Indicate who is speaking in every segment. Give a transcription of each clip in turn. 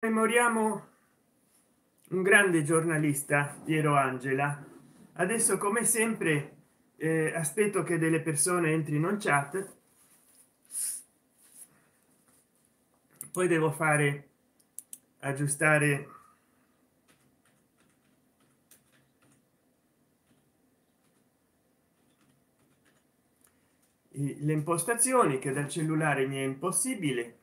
Speaker 1: memoriamo un grande giornalista piero angela. Adesso come sempre eh, aspetto che delle persone entrino in chat. Poi devo fare aggiustare le impostazioni che dal cellulare mi è impossibile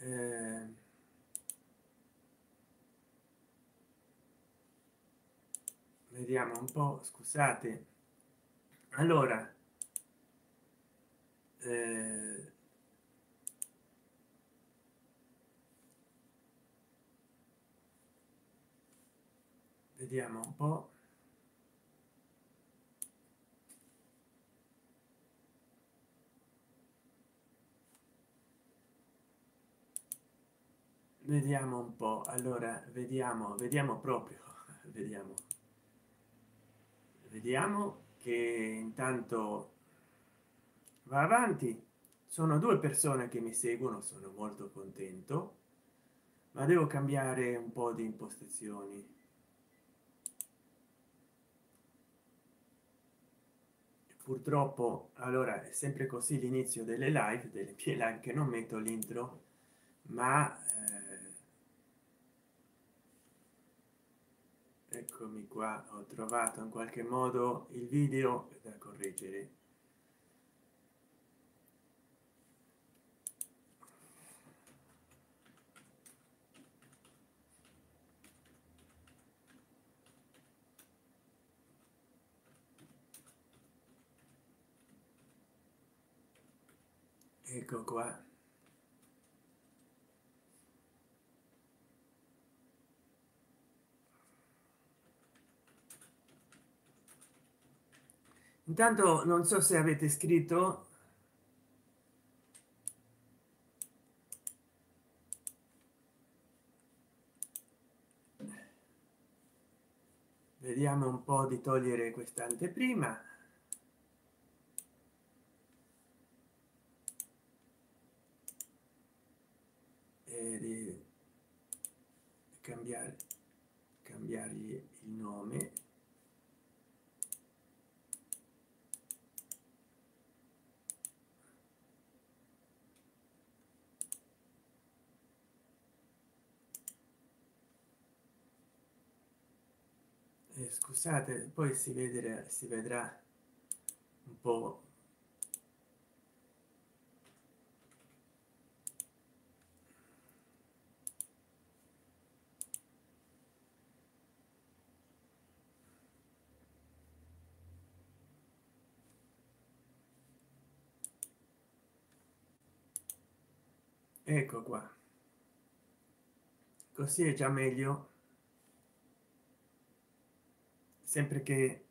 Speaker 1: eh, vediamo un po scusate. Allora eh, vediamo un po. Vediamo un po allora vediamo vediamo proprio vediamo vediamo che intanto va avanti. Sono due persone che mi seguono sono molto contento ma devo cambiare un po di impostazioni. Purtroppo allora è sempre così l'inizio delle live delle mie live che non metto l'intro ma eccomi qua ho trovato in qualche modo il video da correggere. Ecco qua intanto non so se avete scritto. Vediamo un po di togliere questa anteprima. E di cambiare cambiargli il nome scusate poi si vedere si vedrà un po. Ecco qua. Così è già meglio sempre che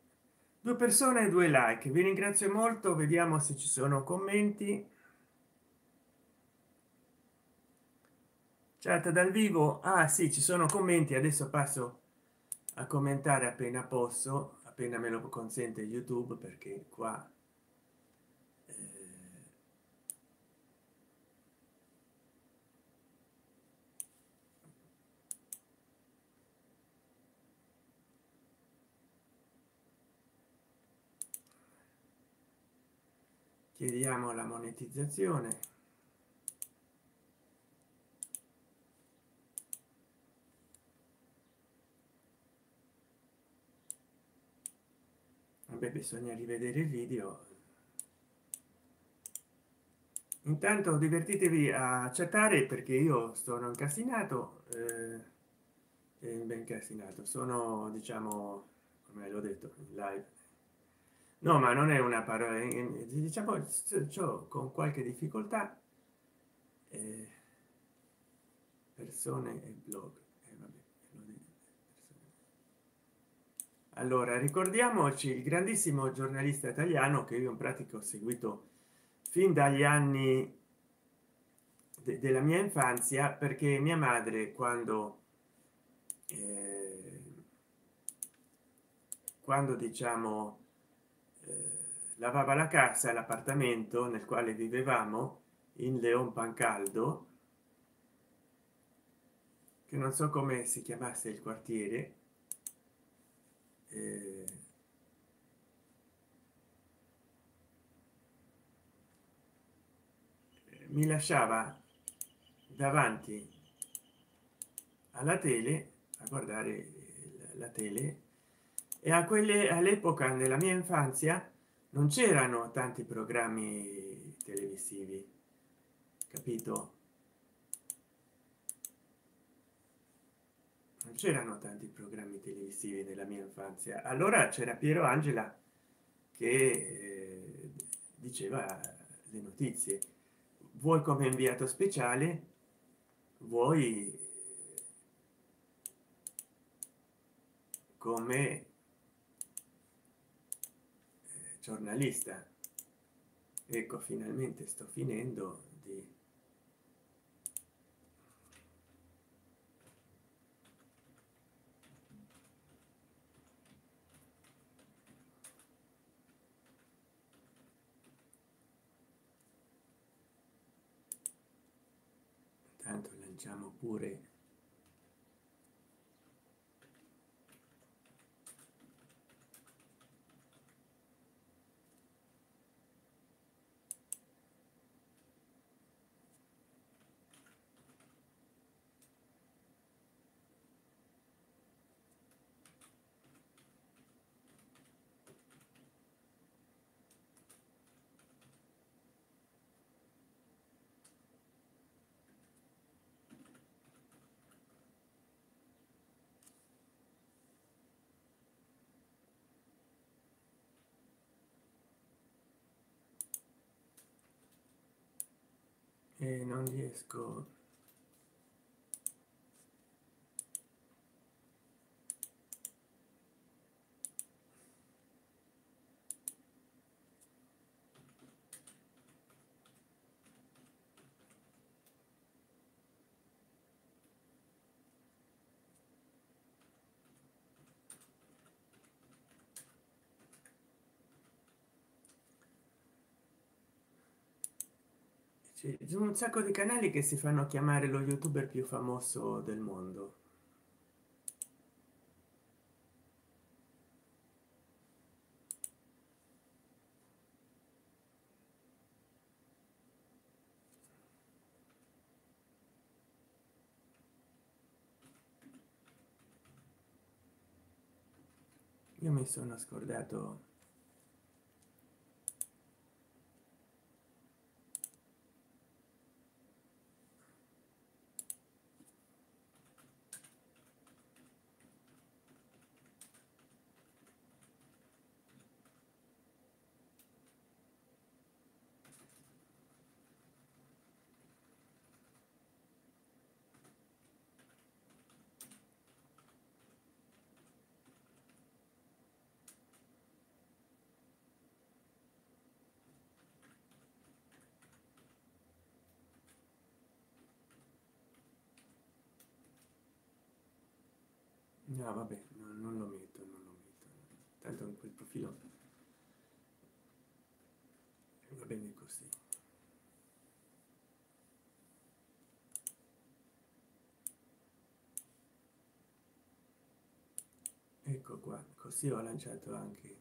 Speaker 1: due persone due like. Vi ringrazio molto vediamo se ci sono commenti. Chat dal vivo. Ah sì ci sono commenti. Adesso passo a commentare appena posso appena me lo consente youtube perché qua chiediamo la monetizzazione. Vabbè, bisogna rivedere il video. Intanto divertitevi a chattare perché io sono incasinato eh, ben incasinato. Sono diciamo come l'ho detto in live no ma non è una parola diciamo ciò con qualche difficoltà eh, persone e blog eh, allora ricordiamoci il grandissimo giornalista italiano che io in pratica ho seguito fin dagli anni de della mia infanzia perché mia madre quando eh, quando diciamo eh, lavava la casa l'appartamento nel quale vivevamo in leon pancaldo che non so come si chiamasse il quartiere. Eh, mi lasciava davanti alla tele a guardare la tele e a quelle all'epoca nella mia infanzia non c'erano tanti programmi televisivi capito? Non c'erano tanti programmi televisivi nella mia infanzia. Allora c'era piero angela che eh, diceva le notizie. Vuoi come inviato speciale? Vuoi come giornalista. Ecco finalmente sto finendo di tanto lanciamo pure e non riesco C'è un sacco di canali che si fanno chiamare lo youtuber più famoso del mondo. Io mi sono scordato no vabbè no, non lo metto non lo metto. Tanto in quel profilo va bene così. Ecco qua così ho lanciato anche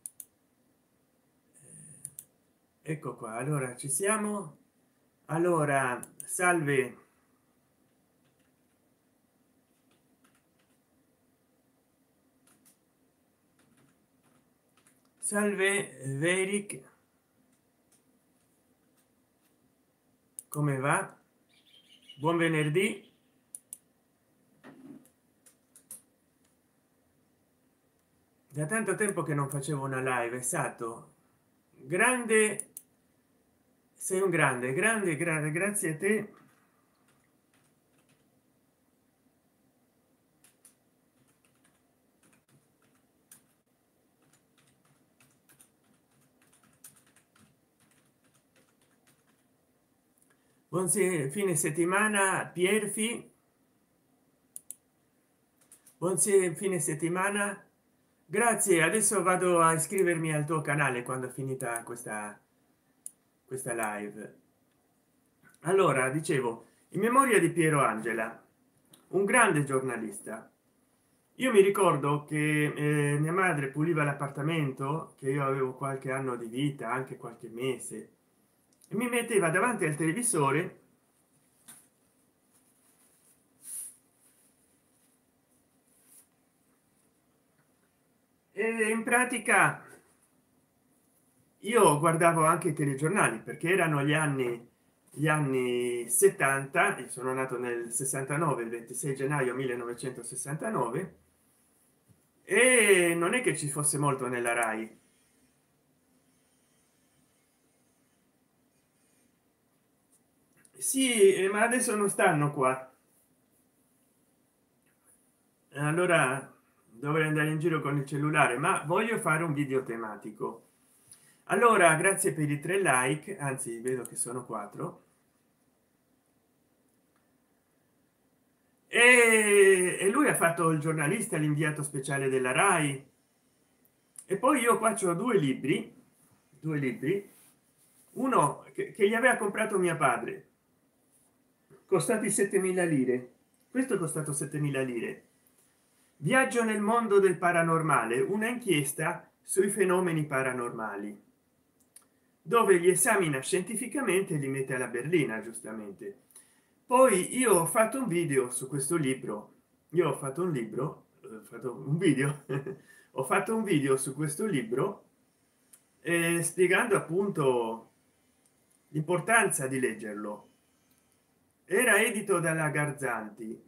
Speaker 1: eh, ecco qua. Allora ci siamo? Allora salve salve veric come va? Buon venerdì. Da tanto tempo che non facevo una live esatto grande sei un grande grande grande grazie a te buon fine settimana pierfi. Buon fine settimana. Grazie adesso vado a iscrivermi al tuo canale quando è finita questa questa live. Allora dicevo in memoria di piero angela un grande giornalista. Io mi ricordo che eh, mia madre puliva l'appartamento che io avevo qualche anno di vita anche qualche mese mi metteva davanti al televisore e in pratica io guardavo anche i telegiornali perché erano gli anni gli anni 70 io sono nato nel 69 il 26 gennaio 1969 e non è che ci fosse molto nella rai sì ma adesso non stanno qua. Allora dovrei andare in giro con il cellulare ma voglio fare un video tematico. Allora grazie per i tre like anzi vedo che sono quattro. E, lui ha fatto il giornalista l'inviato speciale della rai. E poi io qua ho due libri due libri. Uno che, che gli aveva comprato mio padre costati 7000 lire. Questo è costato 7000 lire. Viaggio nel mondo del paranormale una inchiesta sui fenomeni paranormali dove li esamina scientificamente e li mette alla berlina giustamente. Poi io ho fatto un video su questo libro. Io ho fatto un libro ho fatto un video ho fatto un video su questo libro eh, spiegando appunto l'importanza di leggerlo era edito dalla garzanti.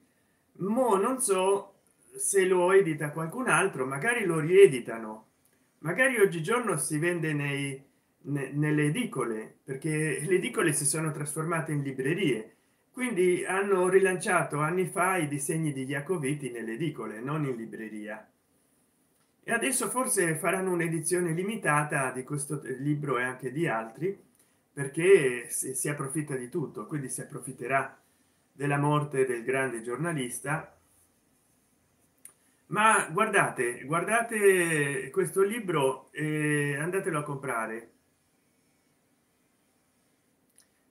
Speaker 1: Mo non so se lo edita qualcun altro magari lo rieditano. Magari oggigiorno si vende nei nelle edicole perché le edicole si sono trasformate in librerie. Quindi hanno rilanciato anni fa i disegni di Jacoviti nelle edicole non in libreria. E adesso forse faranno un'edizione limitata di questo libro e anche di altri perché si approfitta di tutto quindi si approfitterà della morte del grande giornalista. Ma guardate guardate questo libro e andatelo a comprare.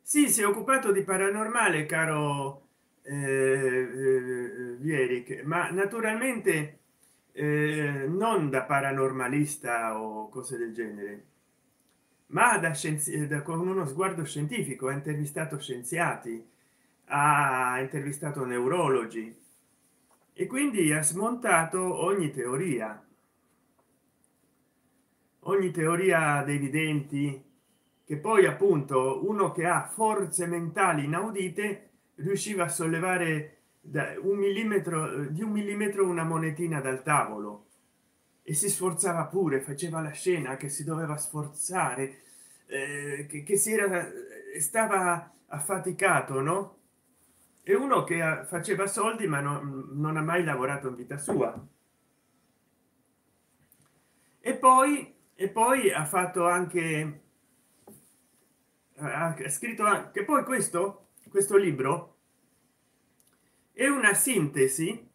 Speaker 1: Sì, si è occupato di paranormale caro eh, eh, Vieric, ma naturalmente eh, non da paranormalista o cose del genere ma da scienzi con uno sguardo scientifico ha intervistato scienziati ha intervistato neurologi e quindi ha smontato ogni teoria. Ogni teoria dei videnti che poi appunto uno che ha forze mentali inaudite riusciva a sollevare da un millimetro di un millimetro una monetina dal tavolo e si sforzava pure faceva la scena che si doveva sforzare eh, che, che, si era stava affaticato no? E uno che faceva soldi ma no, non ha mai lavorato in vita sua. E poi e poi ha fatto anche ha scritto anche poi questo questo libro è una sintesi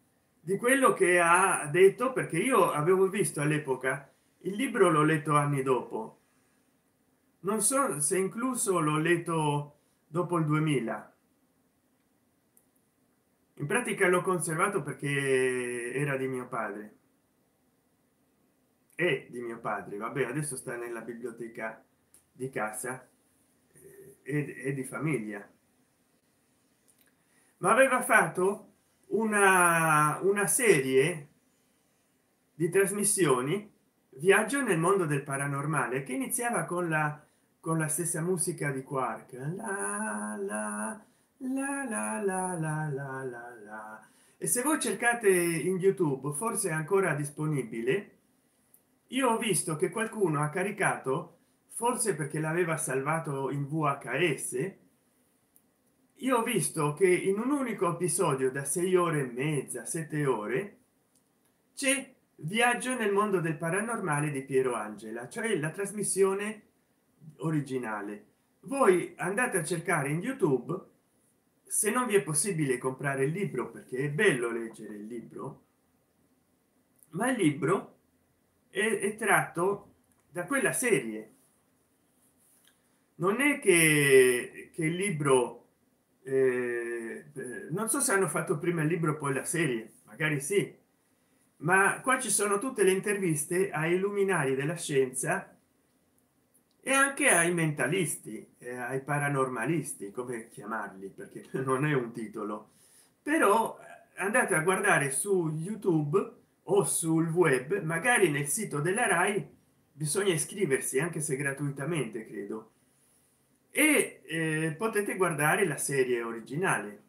Speaker 1: di quello che ha detto perché io avevo visto all'epoca il libro l'ho letto anni dopo. Non so se incluso l'ho letto dopo il 2000 in pratica l'ho conservato perché era di mio padre. E di mio padre vabbè adesso sta nella biblioteca di casa e, di famiglia. Ma aveva fatto una, una serie di trasmissioni viaggio nel mondo del paranormale che iniziava con la con la stessa musica di quark. La, la, la, e se voi cercate in youtube forse è ancora disponibile io ho visto che qualcuno ha caricato forse perché l'aveva salvato in vhs io ho visto che in un unico episodio da sei ore e mezza sette ore c'è viaggio nel mondo del paranormale di piero angela cioè la trasmissione originale. Voi andate a cercare in youtube se non vi è possibile comprare il libro perché è bello leggere il libro ma il libro è, è tratto da quella serie. Non è che, che il libro eh, non so se hanno fatto prima il libro poi la serie magari sì. Ma qua ci sono tutte le interviste ai luminari della scienza e anche ai mentalisti eh, ai paranormalisti come chiamarli perché non è un titolo. Però eh, andate a guardare su youtube o sul web magari nel sito della rai bisogna iscriversi anche se gratuitamente credo e eh, potete guardare la serie originale.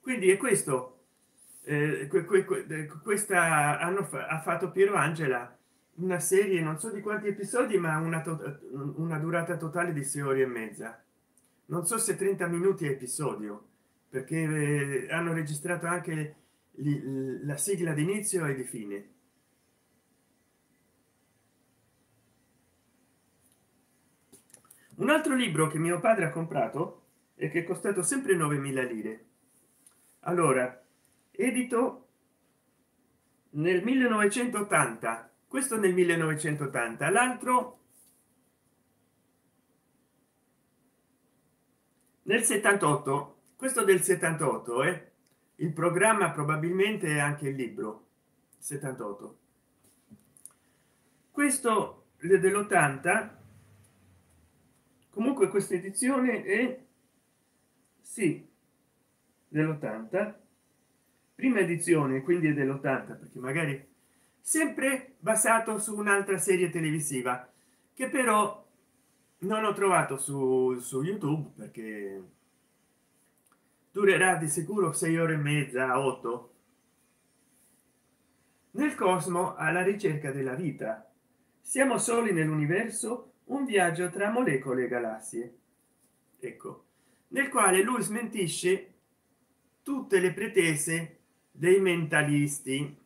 Speaker 1: Quindi è questo eh, que, que, que, questa hanno fa, ha fatto piero angela una serie non so di quanti episodi ma una, una durata totale di sei ore e mezza. Non so se 30 minuti episodio perché eh, hanno registrato anche la sigla d'inizio e di fine un altro libro che mio padre ha comprato e che è costato sempre 9000 lire. Allora edito nel 1980 questo nel 1980 l'altro nel 78 questo del 78 è eh? il programma probabilmente è anche il libro. 78 questo dell'80 comunque questa edizione è sì dell'80 prima edizione quindi è dell'80 perché magari sempre basato su un'altra serie televisiva che però non ho trovato su, su youtube perché durerà di sicuro sei ore e mezza otto nel cosmo alla ricerca della vita. Siamo soli nell'universo un viaggio tra molecole e galassie. Ecco nel quale lui smentisce tutte le pretese dei mentalisti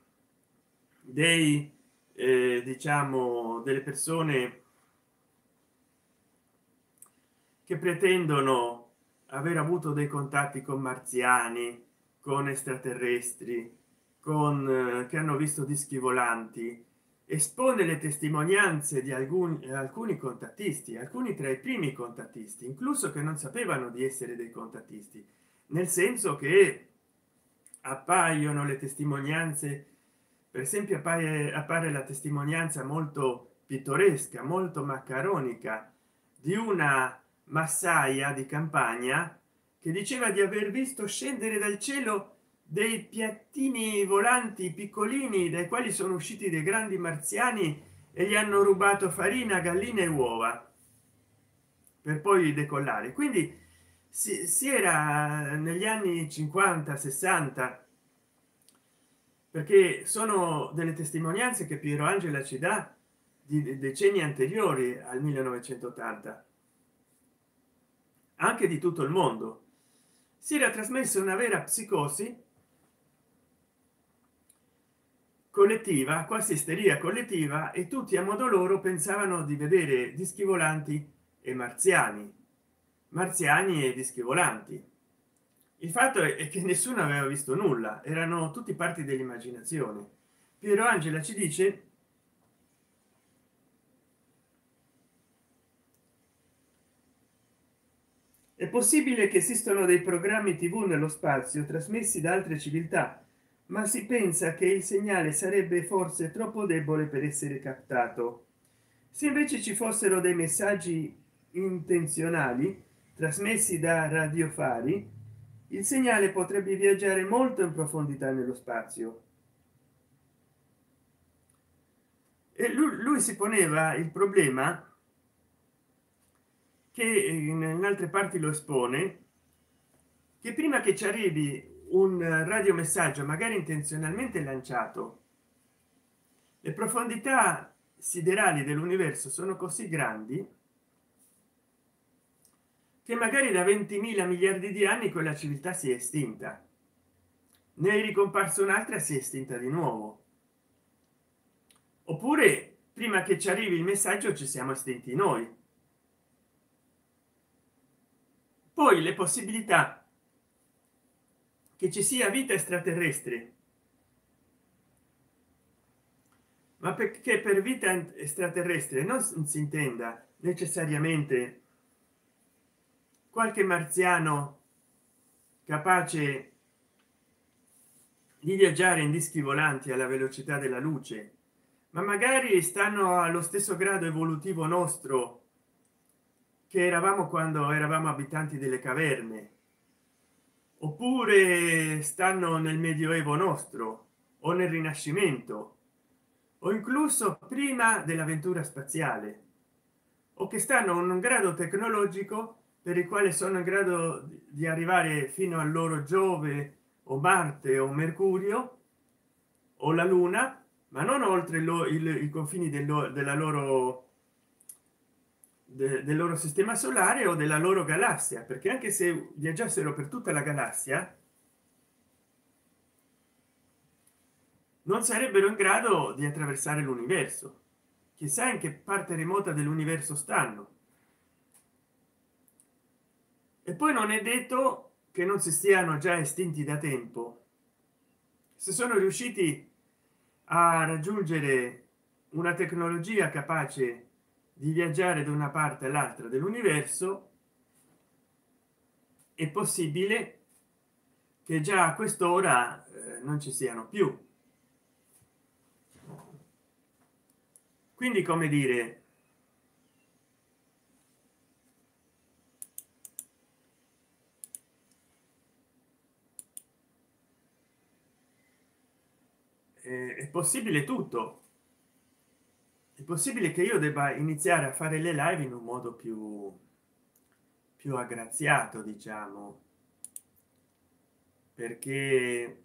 Speaker 1: dei eh, diciamo delle persone che pretendono aver avuto dei contatti con marziani con extraterrestri con eh, che hanno visto dischi volanti espone le testimonianze di alcuni alcuni contattisti alcuni tra i primi contattisti incluso che non sapevano di essere dei contattisti nel senso che appaiono le testimonianze per esempio appare, appare la testimonianza molto pittoresca molto maccaronica di una massaia di campagna che diceva di aver visto scendere dal cielo dei piattini volanti piccolini dai quali sono usciti dei grandi marziani e gli hanno rubato farina galline e uova per poi decollare. Quindi si, si era negli anni 50 60 perché sono delle testimonianze che piero angela ci dà di decenni anteriori al 1980 anche di tutto il mondo. Si era trasmessa una vera psicosi collettiva quasi isteria collettiva e tutti a modo loro pensavano di vedere dischi volanti e marziani. Marziani e dischi volanti il fatto è che nessuno aveva visto nulla erano tutti parti dell'immaginazione. Piero angela ci dice è possibile che esistano dei programmi tv nello spazio trasmessi da altre civiltà ma si pensa che il segnale sarebbe forse troppo debole per essere captato. Se invece ci fossero dei messaggi intenzionali trasmessi da radiofari il segnale potrebbe viaggiare molto in profondità nello spazio. E lui, lui si poneva il problema che in altre parti lo espone che prima che ci arrivi un radiomessaggio magari intenzionalmente lanciato. Le profondità siderali dell'universo sono così grandi che magari da 20.000 miliardi di anni quella civiltà si è estinta. Ne è ricomparsa un'altra si è estinta di nuovo. Oppure prima che ci arrivi il messaggio ci siamo estinti noi. Poi le possibilità che ci sia vita extraterrestre. Ma perché per vita extraterrestre non si intenda necessariamente qualche marziano capace di viaggiare in dischi volanti alla velocità della luce ma magari stanno allo stesso grado evolutivo nostro che eravamo quando eravamo abitanti delle caverne oppure stanno nel medioevo nostro o nel rinascimento o incluso prima dell'avventura spaziale o che stanno in un grado tecnologico per il quale sono in grado di arrivare fino al loro giove o marte o mercurio o la luna ma non oltre lo, il, i confini dello, della loro de, del loro sistema solare o della loro galassia perché anche se viaggiassero per tutta la galassia non sarebbero in grado di attraversare l'universo. Chissà in che parte remota dell'universo stanno. E poi non è detto che non si stiano già estinti da tempo. Se sono riusciti a raggiungere una tecnologia capace di viaggiare da una parte all'altra dell'universo è possibile che già a quest'ora eh, non ci siano più. Quindi come dire è possibile tutto è possibile che io debba iniziare a fare le live in un modo più più aggraziato diciamo? Perché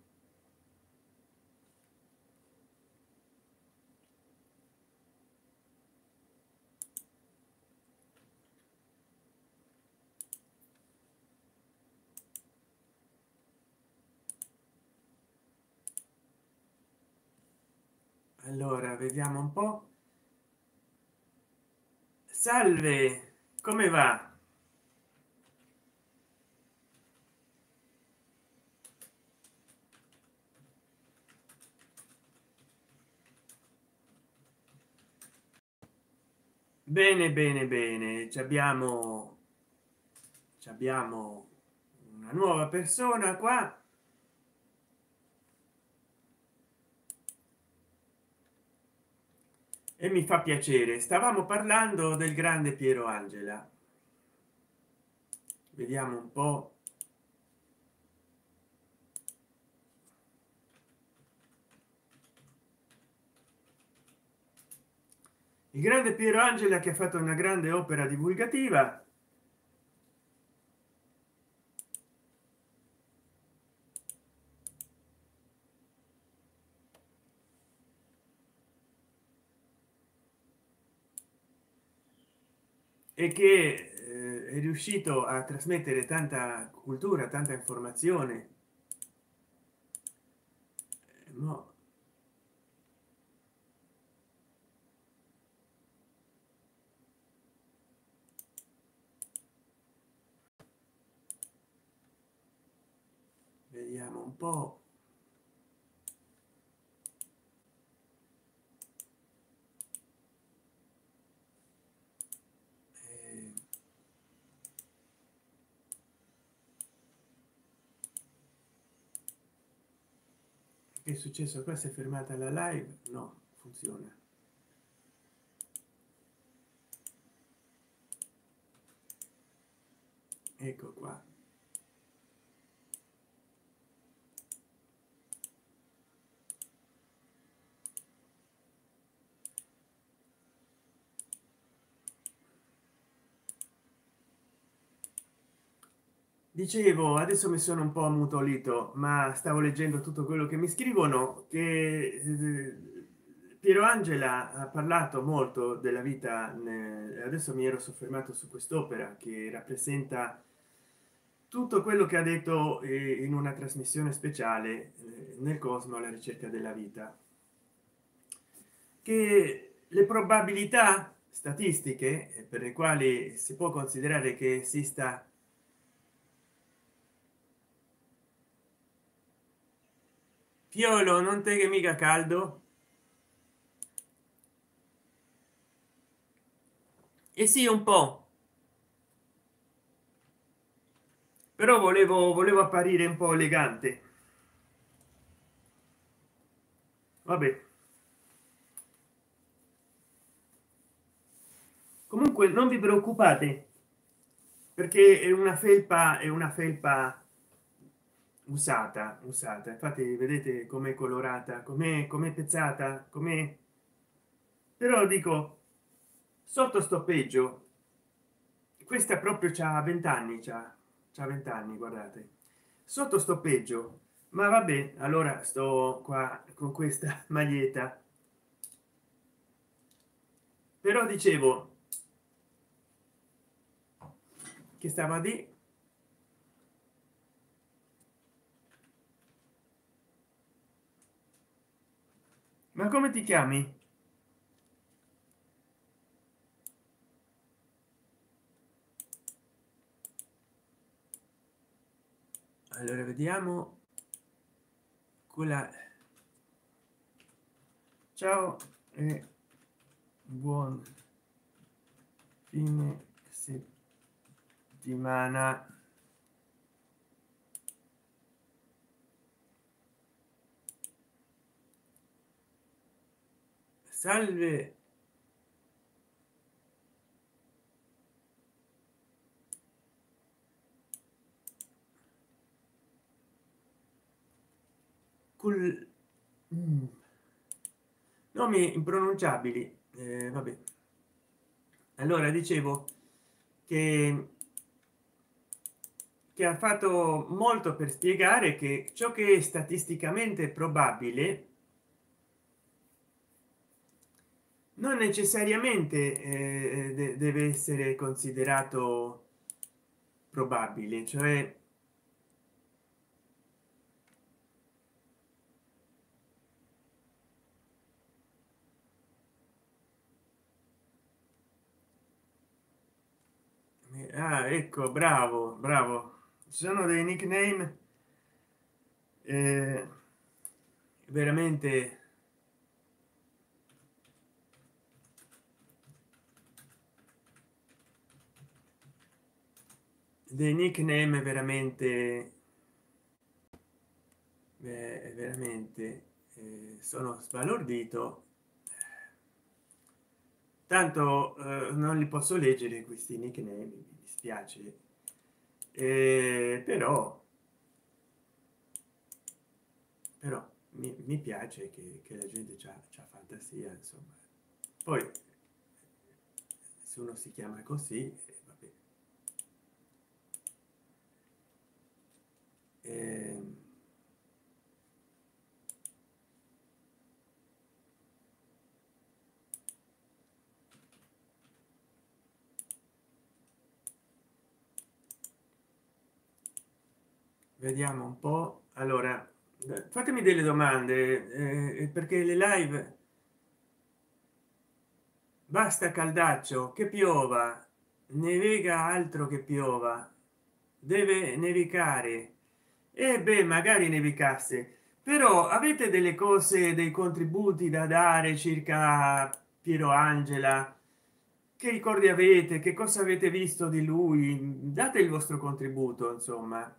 Speaker 1: allora vediamo un po salve come va? Bene bene bene. Ci abbiamo ci abbiamo una nuova persona qua e mi fa piacere. Stavamo parlando del grande piero angela. Vediamo un po. Il grande piero angela che ha fatto una grande opera divulgativa e che eh, è riuscito a trasmettere tanta cultura tanta informazione no. vediamo un po è successo qua si è fermata la live? No funziona. Ecco qua dicevo adesso mi sono un po ammutolito ma stavo leggendo tutto quello che mi scrivono che eh, piero angela ha parlato molto della vita adesso mi ero soffermato su quest'opera che rappresenta tutto quello che ha detto eh, in una trasmissione speciale eh, nel cosmo alla ricerca della vita. Che le probabilità statistiche per le quali si può considerare che esista Fiolo, non te che mica caldo. E eh sì, un po'. Però volevo, volevo apparire un po' elegante. Vabbè. Comunque non vi preoccupate perché è una felpa, è una felpa usata usata. Infatti vedete com'è colorata come come pezzata come però dico sotto stoppeggio questa proprio c'ha 20 anni c'ha 20 anni guardate. Sotto stoppeggio ma vabbè allora sto qua con questa maglietta. Però dicevo che stava di ma come ti chiami? Allora vediamo. Quella ciao e buon fine settimana salve col mm. nomi impronunciabili eh, vabbè allora dicevo che che ha fatto molto per spiegare che ciò che è statisticamente probabile non necessariamente eh, deve essere considerato probabile cioè ah, ecco bravo bravo. Ci sono dei nickname eh, veramente dei nickname veramente beh, veramente eh, sono sbalordito. Tanto eh, non li posso leggere questi nickname mi dispiace. Eh, però però mi, mi piace che, che, la gente ha fantasia insomma. Poi se uno si chiama così eh, vabbè. Eh, vediamo un po. Allora fatemi delle domande eh, eh, perché le live basta caldaccio che piova. Nevega altro che piova. Deve nevicare e beh magari nevicasse. Però avete delle cose dei contributi da dare circa piero angela? Che ricordi avete? Che cosa avete visto di lui? Date il vostro contributo insomma.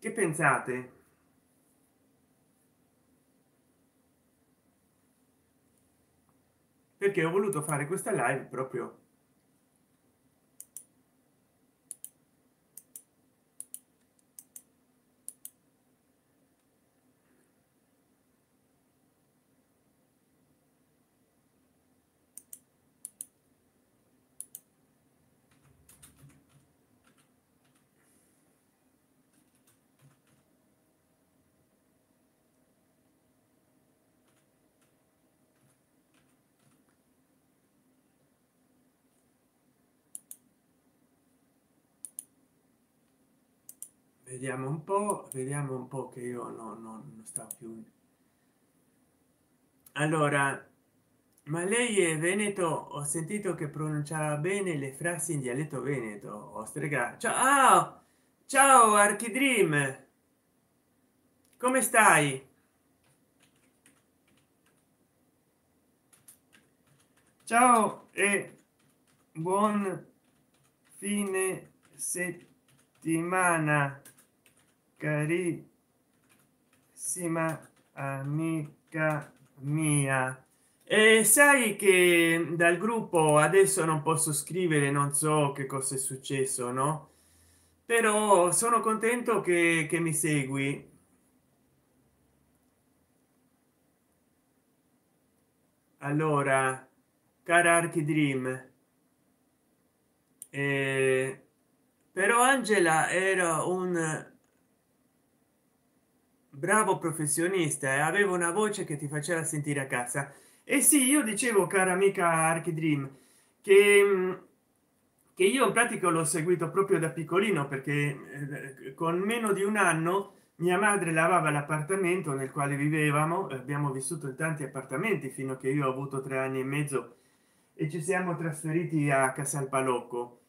Speaker 1: Che pensate perché ho voluto fare questa live proprio vediamo un po vediamo un po che io no, no, non sta più allora ma lei è veneto ho sentito che pronunciava bene le frasi in dialetto veneto ostrega. Ciao ah, ciao archidream. Come stai? Ciao e buon fine settimana carissima amica mia. E sai che dal gruppo adesso non posso scrivere non so che cosa è successo no? Però sono contento che, che mi segui. Allora cara archidream eh, però angela era un bravo professionista e aveva una voce che ti faceva sentire a casa. E sì io dicevo cara amica archidream che mm, che io in pratica l'ho seguito proprio da piccolino perché eh, con meno di un anno mia madre lavava l'appartamento nel quale vivevamo abbiamo vissuto in tanti appartamenti fino a che io ho avuto tre anni e mezzo e ci siamo trasferiti a casal palocco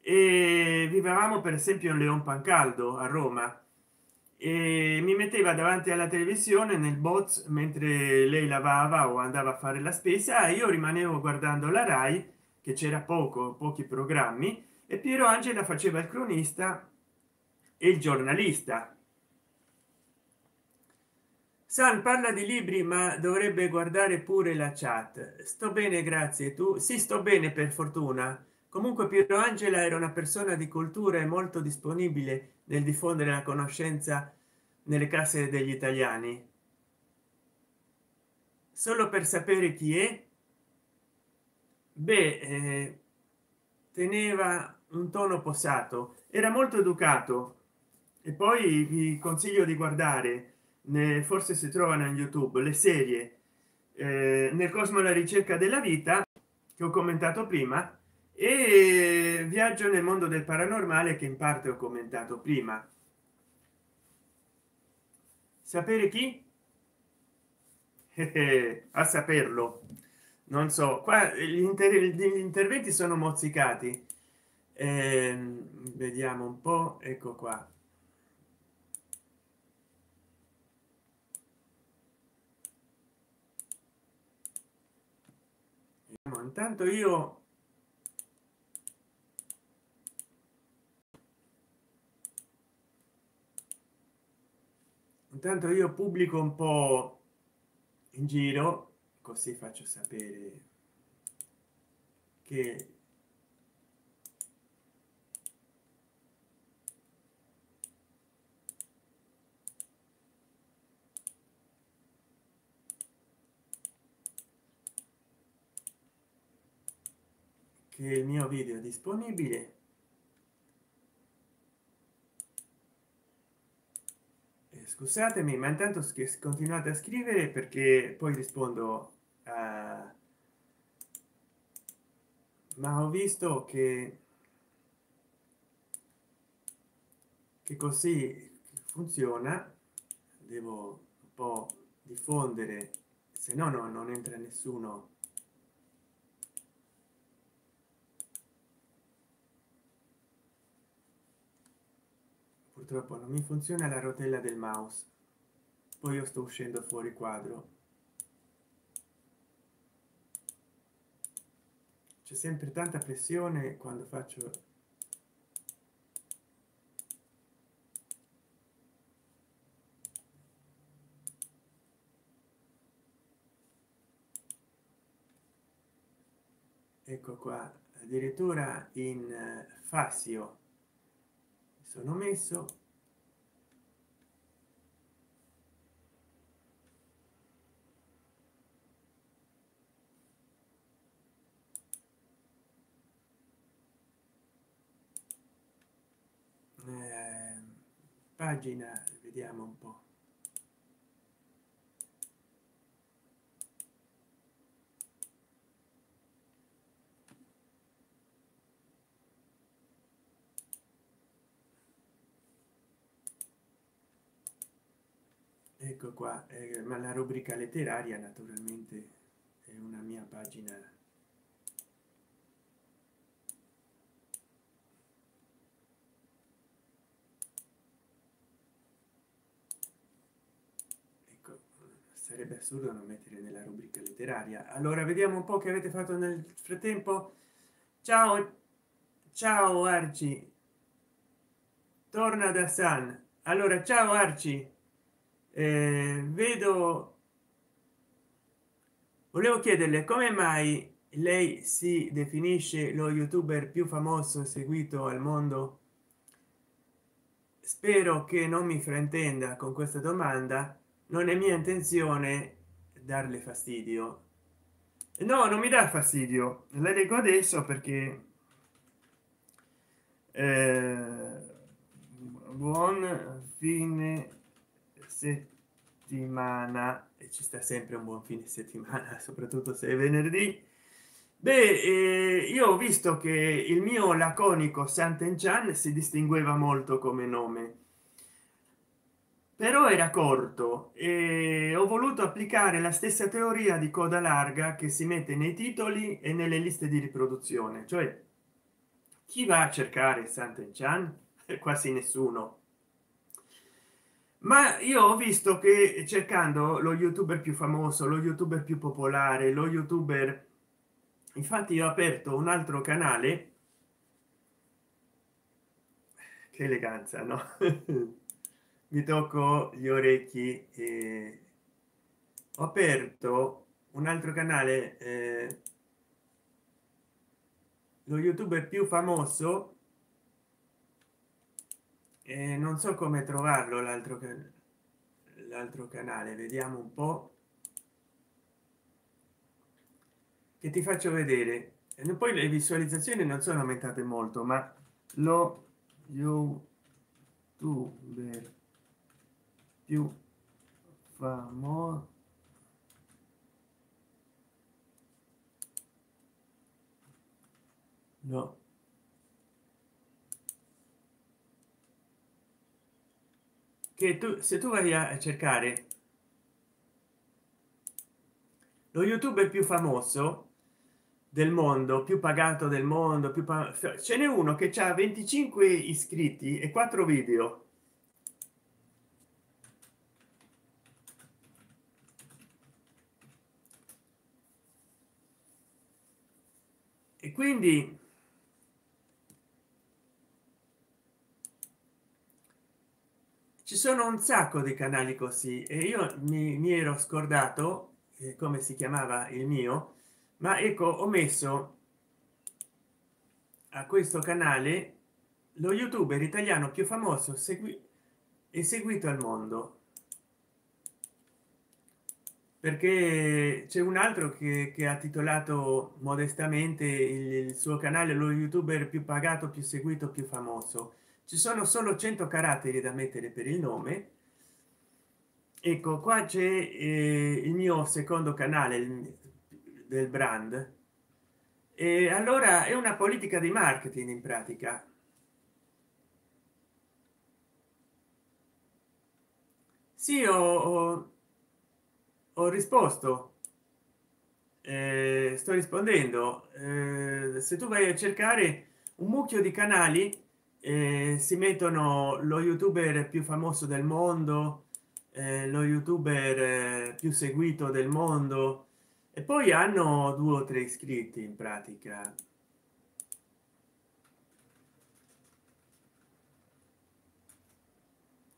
Speaker 1: e vivevamo per esempio in leon pancaldo a roma e mi metteva davanti alla televisione nel box mentre lei lavava o andava a fare la spesa io rimanevo guardando la rai che c'era poco pochi programmi e piero angela faceva il cronista e il giornalista. San parla di libri ma dovrebbe guardare pure la chat. Sto bene grazie. Tu? Sì sto bene per fortuna comunque piero angela era una persona di cultura e molto disponibile nel diffondere la conoscenza nelle case degli italiani. Solo per sapere chi è? Beh eh, teneva un tono posato era molto educato. E poi vi consiglio di guardare ne, forse si trovano in youtube le serie eh, nel cosmo la ricerca della vita che ho commentato prima e viaggio nel mondo del paranormale che in parte ho commentato prima. Sapere chi? A saperlo. Non so qua gli, inter gli interventi sono mozzicati. Eh, vediamo un po ecco qua. Intanto io intanto io pubblico un po in giro così faccio sapere che il mio video è disponibile scusatemi ma intanto continuate a scrivere perché poi rispondo a ma ho visto che che così funziona. Devo un po diffondere se no, no non entra nessuno purtroppo non mi funziona la rotella del mouse. Poi io sto uscendo fuori quadro. C'è sempre tanta pressione quando faccio ecco qua addirittura in eh, fascio sono messo. Eh, pagina vediamo un po ecco qua eh, ma la rubrica letteraria naturalmente è una mia pagina. Sarebbe assurdo non mettere nella rubrica letteraria. Allora vediamo un po che avete fatto nel frattempo. Ciao ciao arci. Torna da san. Allora ciao arci eh, vedo volevo chiederle come mai lei si definisce lo youtuber più famoso seguito al mondo? Spero che non mi fraintenda con questa domanda. Non è mia intenzione darle fastidio. No non mi dà fastidio. La leggo adesso perché eh, buon fine settimana e ci sta sempre un buon fine settimana soprattutto se è venerdì. Beh eh, io ho visto che il mio laconico sant'enchan si distingueva molto come nome. Però era corto e ho voluto applicare la stessa teoria di coda larga che si mette nei titoli e nelle liste di riproduzione. Cioè chi va a cercare sant'enchan? Quasi nessuno ma io ho visto che cercando lo youtuber più famoso lo youtuber più popolare lo youtuber infatti ho aperto un altro canale. Che eleganza no? Mi tocco gli orecchi e ho aperto un altro canale eh, lo youtuber più famoso e non so come trovarlo l'altro che l'altro canale vediamo un po. Che ti faccio vedere? E poi le visualizzazioni non sono aumentate molto ma lo youtuber più famoso no che tu se tu vai a cercare lo youtuber più famoso del mondo più pagato del mondo più ce n'è uno che ha 25 iscritti e 4 video. E quindi ci sono un sacco di canali così e io mi, mi ero scordato eh, come si chiamava il mio ma ecco ho messo a questo canale lo youtuber italiano più famoso segui e seguito al mondo. Perché c'è un altro che, che, ha titolato modestamente il, il suo canale lo youtuber più pagato più seguito più famoso ci sono solo 100 caratteri da mettere per il nome. Ecco qua c'è eh, il mio secondo canale del brand. E allora è una politica di marketing in pratica. Sì ho, ho, ho risposto. Eh, sto rispondendo. Eh, se tu vai a cercare un mucchio di canali eh, si mettono lo youtuber più famoso del mondo eh, lo youtuber eh, più seguito del mondo e poi hanno due o tre iscritti in pratica.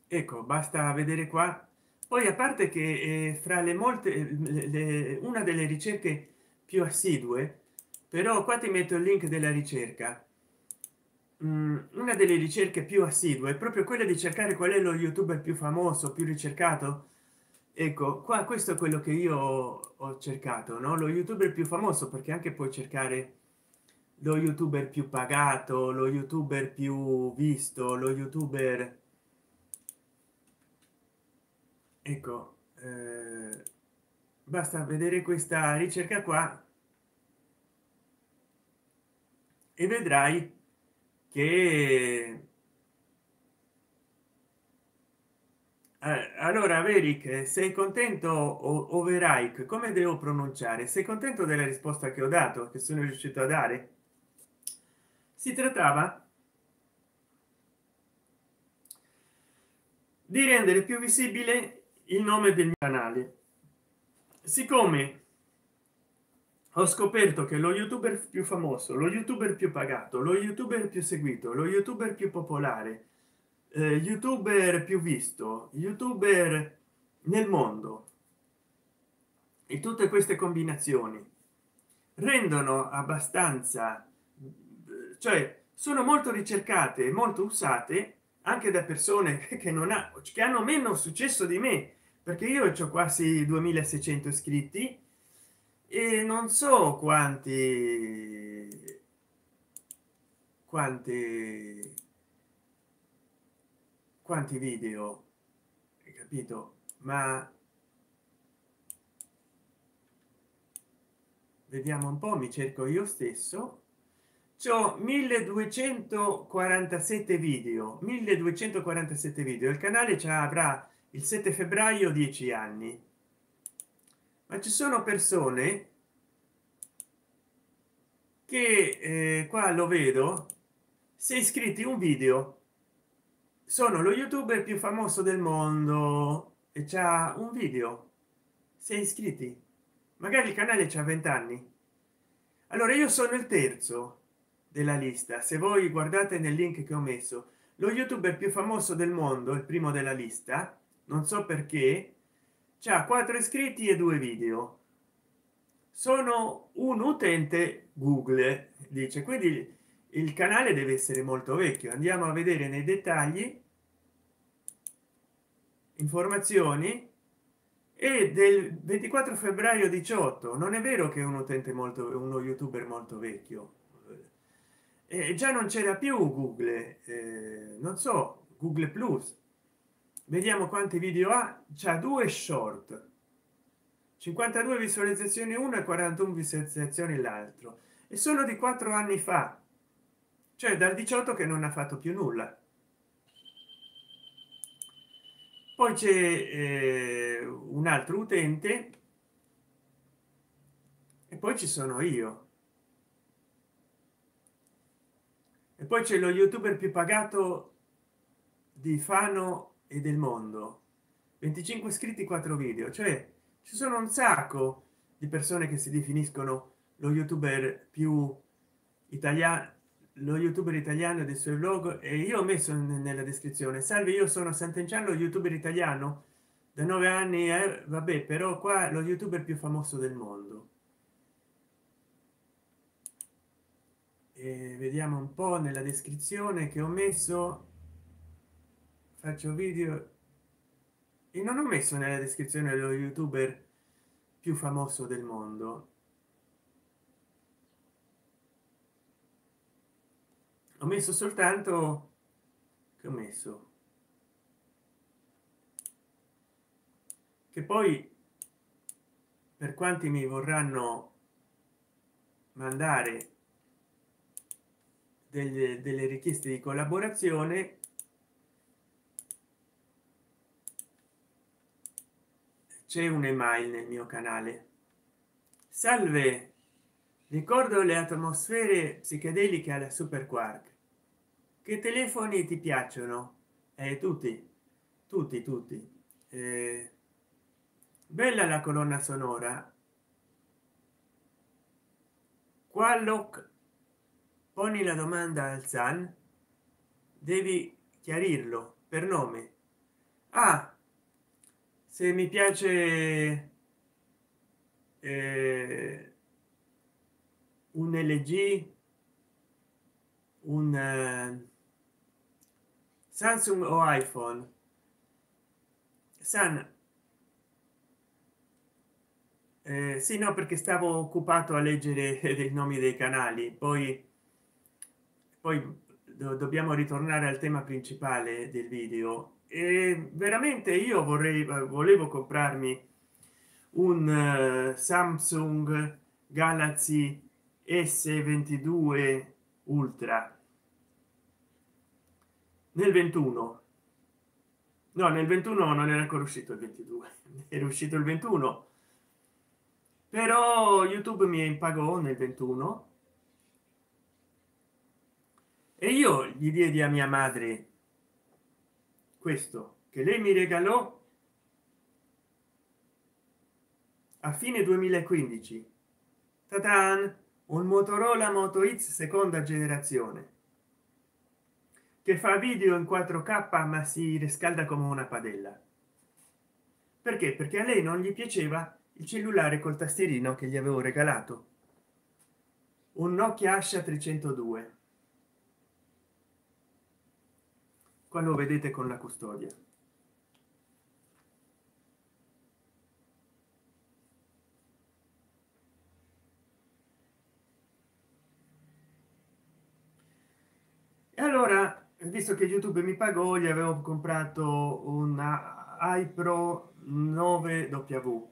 Speaker 1: Ecco basta vedere qua. Poi a parte che eh, fra le molte le, le, una delle ricerche più assidue però qua ti metto il link della ricerca una delle ricerche più assidue è proprio quella di cercare qual è lo youtuber più famoso più ricercato. Ecco qua questo è quello che io ho cercato no? Lo youtuber più famoso perché anche puoi cercare lo youtuber più pagato lo youtuber più visto lo youtuber ecco eh, basta vedere questa ricerca qua e vedrai che eh, allora Veric sei contento o overike come devo pronunciare? Sei contento della risposta che ho dato che sono riuscito a dare? Si trattava di rendere più visibile il nome del canale. Siccome ho scoperto che lo youtuber più famoso lo youtuber più pagato lo youtuber più seguito lo youtuber più popolare eh, youtuber più visto youtuber nel mondo e tutte queste combinazioni rendono abbastanza cioè sono molto ricercate molto usate anche da persone che non ha che hanno meno successo di me perché io ho quasi 2600 iscritti e non so quanti quanti quanti video hai capito? Ma vediamo un po mi cerco io stesso. Ho 1247 video 1247 video. Il canale ci avrà il 7 febbraio 10 anni ma ci sono persone che eh, qua lo vedo se iscritti un video sono lo youtuber più famoso del mondo e c'ha un video sei iscritti. Magari il canale c'ha 20 anni allora io sono il terzo della lista. Se voi guardate nel link che ho messo lo youtuber più famoso del mondo il primo della lista non so perché c'ha quattro iscritti e due video. Sono un utente google dice. Quindi il canale deve essere molto vecchio. Andiamo a vedere nei dettagli informazioni. E del 24 febbraio 18 non è vero che un utente molto uno youtuber molto vecchio. E già non c'era più google eh, non so google plus vediamo quanti video ha. C'ha due short. 52 visualizzazioni uno e 41 visualizzazioni l'altro. E sono di quattro anni fa. Cioè dal 18 che non ha fatto più nulla. Poi c'è eh, un altro utente. E poi ci sono io. E poi c'è lo youtuber più pagato di fano e del mondo. 25 iscritti 4 video. Cioè ci sono un sacco di persone che si definiscono lo youtuber più italiano lo youtuber italiano del suo blog e io ho messo nella descrizione. Salve io sono sant'enciano youtuber italiano. Da nove anni eh, vabbè però qua lo youtuber più famoso del mondo. E vediamo un po nella descrizione che ho messo faccio video. E non ho messo nella descrizione lo youtuber più famoso del mondo. Ho messo soltanto che ho messo? Che poi per quanti mi vorranno mandare delle, delle richieste di collaborazione c'è un'email nel mio canale. Salve! Ricordo le atmosfere psichedeliche alla super quark che telefoni ti piacciono? Eh, tutti. Tutti tutti. Eh, bella la colonna sonora. Qualloc poni la domanda al san devi chiarirlo per nome. Ah se mi piace eh, un lg un uh, samsung o iphone? San eh, sì no perché stavo occupato a leggere dei nomi dei canali. Poi poi do dobbiamo ritornare al tema principale del video e veramente io vorrei volevo comprarmi un uh, samsung galaxy s22 ultra. Nel 21 no nel 21 non era ancora uscito il 22 era uscito il 21 però youtube mi pagò nel 21 e io gli diedi a mia madre questo che lei mi regalò a fine 2015 Tatan, un motorola moto x seconda generazione che fa video in 4k ma si riscalda come una padella. Perché? Perché a lei non gli piaceva il cellulare col tastierino che gli avevo regalato. Un nokia asha 302 qua vedete con la custodia. E allora visto che youtube mi pagò gli avevo comprato una ipro 9 w.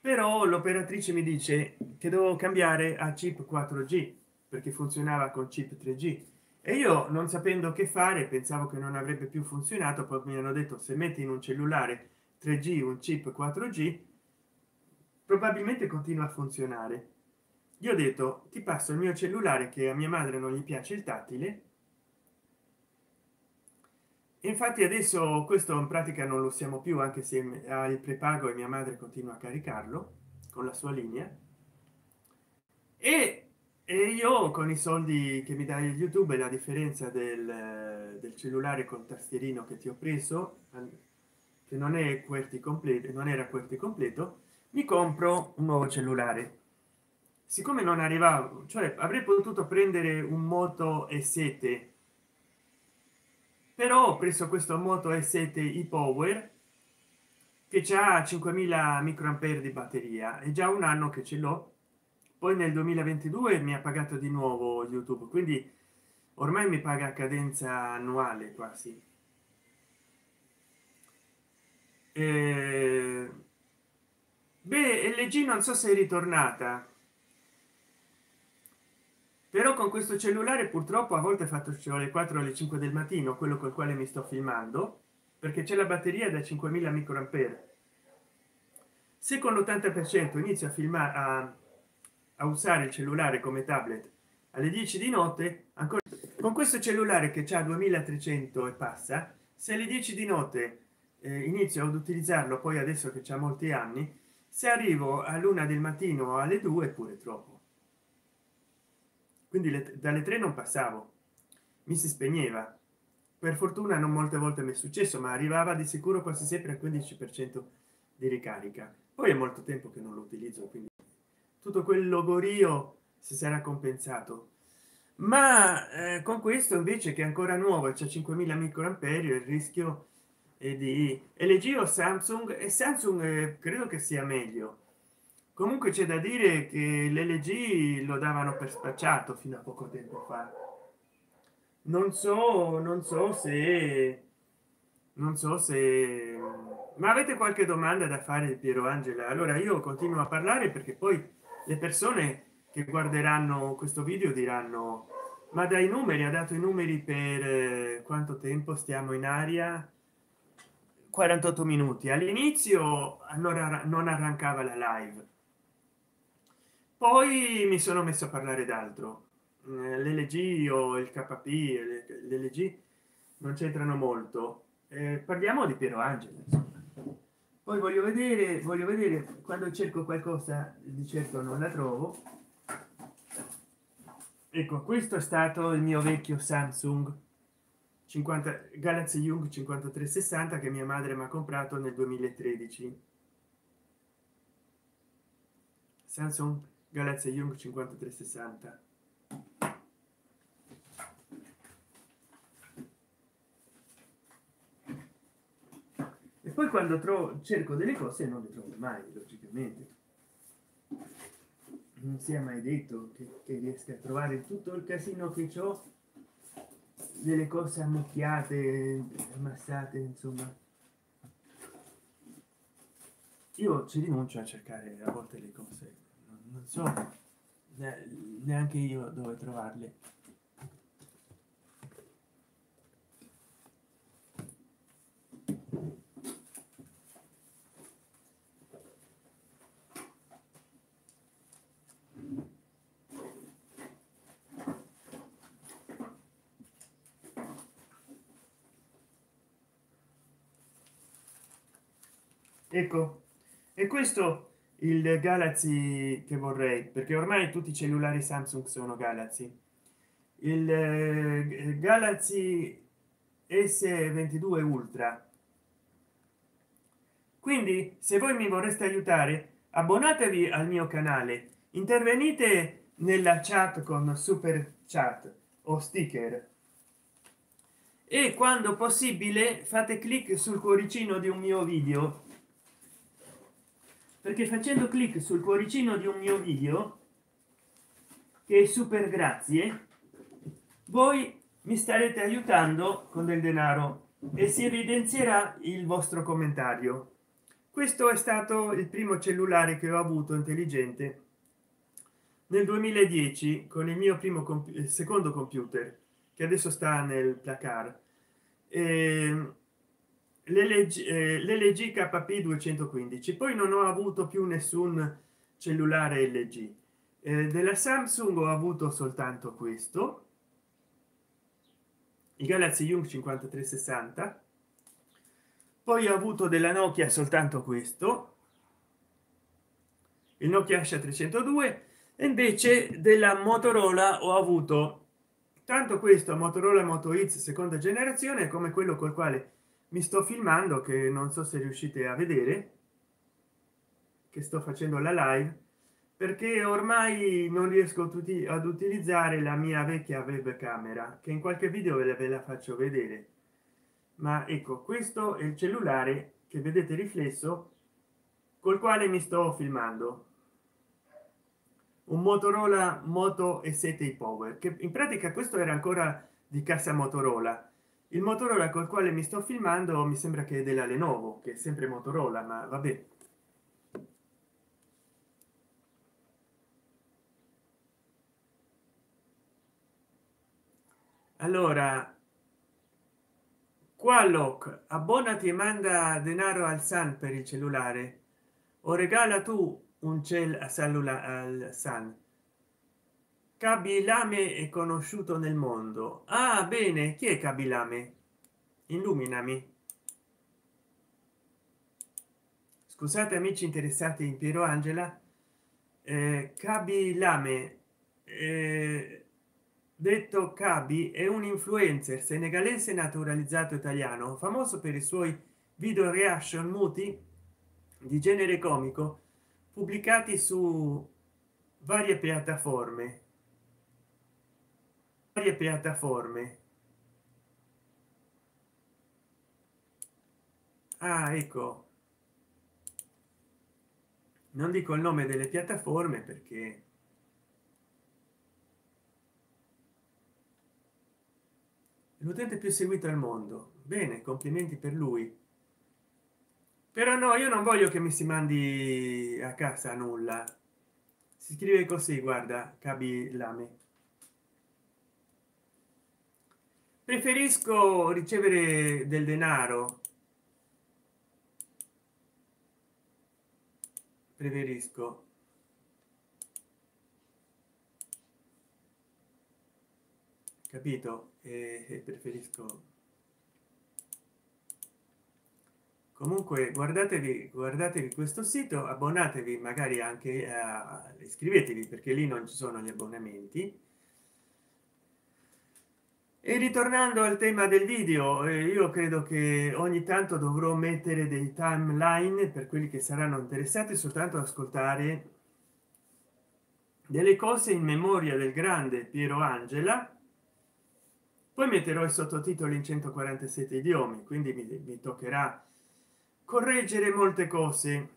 Speaker 1: Però l'operatrice mi dice che devo cambiare a chip 4g perché funzionava con chip 3g e io non sapendo che fare pensavo che non avrebbe più funzionato poi mi hanno detto se metti in un cellulare 3g un chip 4g probabilmente continua a funzionare. Io ho detto ti passo il mio cellulare che a mia madre non gli piace il tattile. Infatti adesso questo in pratica non lo siamo più anche se ha il prepago e mia madre continua a caricarlo con la sua linea. E, e io con i soldi che mi dai youtube la differenza del, del cellulare col tastierino che ti ho preso che non è QWERTY completo non era QWERTY completo mi compro un nuovo cellulare. Siccome non arrivavo cioè avrei potuto prendere un moto e 7 però ho preso questo moto e7 e power che ha 5000 microampere di batteria è già un anno che ce l'ho poi nel 2022 mi ha pagato di nuovo youtube quindi ormai mi paga a cadenza annuale quasi. Eh, beh lg non so se è ritornata però con questo cellulare purtroppo a volte fatto alle 4 alle 5 del mattino quello col quale mi sto filmando perché c'è la batteria da 5000 microampere. Se con l'80 per cento inizio a filmare a, a, usare il cellulare come tablet alle 10 di notte ancora con questo cellulare che ha 2300 e passa se alle 10 di notte eh, inizio ad utilizzarlo poi adesso che c'è molti anni se arrivo a luna del mattino alle 2 pure troppo. Quindi le, dalle tre non passavo mi si spegneva. Per fortuna non molte volte mi è successo ma arrivava di sicuro quasi sempre al 15 per cento di ricarica. Poi è molto tempo che non lo utilizzo quindi tutto quel logorio si sarà compensato. Ma eh, con questo invece che è ancora nuovo c'è 5000 microamperi il rischio è di LG o Samsung e Samsung eh, credo che sia meglio. Comunque c'è da dire che l'LG lo davano per spacciato fino a poco tempo fa. Non so non so se non so se ma avete qualche domanda da fare piero angela? Allora io continuo a parlare perché poi le persone che guarderanno questo video diranno ma dai numeri ha dato i numeri per eh, quanto tempo stiamo in aria? 48 minuti. All'inizio allora non arrancava la live. Poi mi sono messo a parlare d'altro. Eh, l'lg o il kp l'lg non c'entrano molto. Eh, parliamo di piero angela poi voglio vedere voglio vedere quando cerco qualcosa di certo non la trovo. Ecco questo è stato il mio vecchio samsung 50 galaxy young 5360 che mia madre mi ha comprato nel 2013 samsung Galaxy Young 5360 poi quando trovo cerco delle cose non le trovo mai logicamente. Non sia mai detto che, che riesca a trovare tutto il casino che ho delle cose ammucchiate ammassate insomma. Io ci rinuncio a cercare a volte le cose non so neanche io dove trovarle ecco. E questo il galaxy che vorrei perché ormai tutti i cellulari samsung sono galaxy. Il eh, galaxy s22 ultra. Quindi se voi mi vorreste aiutare abbonatevi al mio canale. Intervenite nella chat con super chat o sticker. E quando possibile fate clic sul cuoricino di un mio video perché facendo clic sul cuoricino di un mio video che è super grazie voi mi starete aiutando con del denaro e si evidenzierà il vostro commentario. Questo è stato il primo cellulare che ho avuto intelligente nel 2010 con il mio primo comp secondo computer che adesso sta nel placard. Eh, l'LG, KP 215 poi non ho avuto più nessun cellulare LG eh, della Samsung ho avuto soltanto questo. Il Galaxy Young 5360 poi ho avuto della Nokia soltanto questo. Il Nokia Asha 302 e invece della Motorola ho avuto tanto questo Motorola Moto X seconda generazione come quello col quale mi sto filmando che non so se riuscite a vedere che sto facendo la live perché ormai non riesco tutti ad utilizzare la mia vecchia webcamera che in qualche video ve la faccio vedere. Ma ecco questo è il cellulare che vedete riflesso col quale mi sto filmando. Un motorola moto e 7 power che in pratica questo era ancora di cassa motorola il motorola col quale mi sto filmando mi sembra che è della lenovo che è sempre motorola ma vabbè allora qualloc abbonati e manda denaro al san per il cellulare. O regala tu un cell a al san Kabilame è conosciuto nel mondo. Ah bene chi è Kabilame? Illuminami. Scusate amici interessati in piero angela. Eh, Kabilame eh, detto Kabi è un influencer senegalese naturalizzato italiano famoso per i suoi video reaction muti di genere comico pubblicati su varie piattaforme varie piattaforme. Ah ecco. Non dico il nome delle piattaforme perché l'utente più seguito al mondo. Bene complimenti per lui. Però no io non voglio che mi si mandi a casa nulla. Si scrive così guarda cabi lame preferisco ricevere del denaro. Preferisco. Capito? E, e preferisco. Comunque guardatevi guardatevi questo sito abbonatevi magari anche a iscrivetevi perché lì non ci sono gli abbonamenti e ritornando al tema del video eh, io credo che ogni tanto dovrò mettere dei timeline per quelli che saranno interessati soltanto ad ascoltare delle cose in memoria del grande piero angela. Poi metterò i sottotitoli in 147 idiomi quindi mi, mi toccherà correggere molte cose.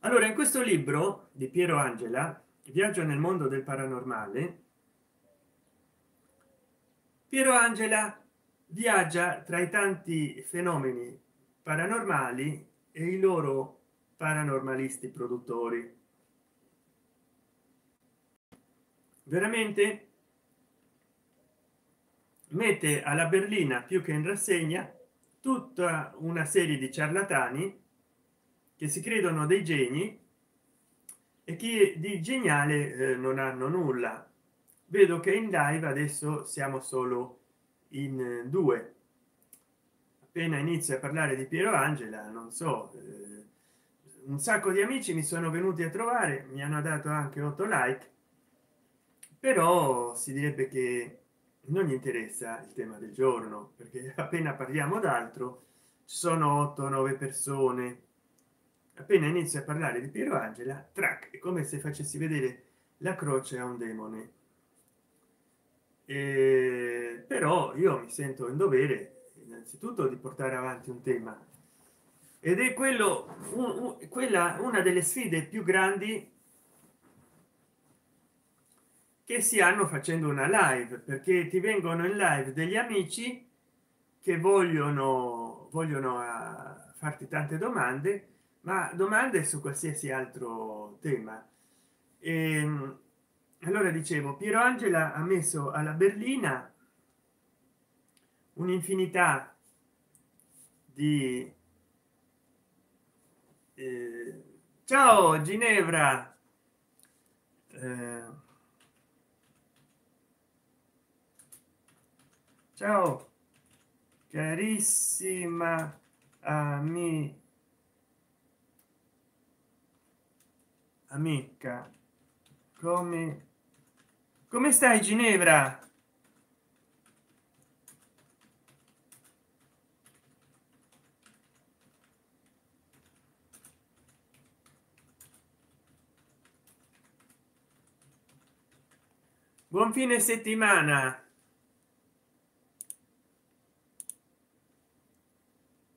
Speaker 1: Allora in questo libro di piero angela viaggio nel mondo del paranormale piero angela viaggia tra i tanti fenomeni paranormali e i loro paranormalisti produttori. Veramente mette alla berlina più che in rassegna tutta una serie di ciarlatani che si credono dei geni e chi di geniale eh, non hanno nulla vedo che in live adesso siamo solo in due. Appena inizio a parlare di piero angela non so eh, un sacco di amici mi sono venuti a trovare mi hanno dato anche 8 like però si direbbe che non gli interessa il tema del giorno perché appena parliamo d'altro sono 8 9 persone. Appena inizia a parlare di piero angela track è come se facessi vedere la croce a un demone e però io mi sento in dovere innanzitutto di portare avanti un tema. Ed è quello un, un, quella una delle sfide più grandi che si hanno facendo una live perché ti vengono in live degli amici che vogliono vogliono ah, farti tante domande ma domande su qualsiasi altro tema. E, ehm, allora dicevo piero angela ha messo alla berlina un'infinità di eh, ciao ginevra! Eh, ciao carissima amica amica come come stai ginevra? Buon fine settimana.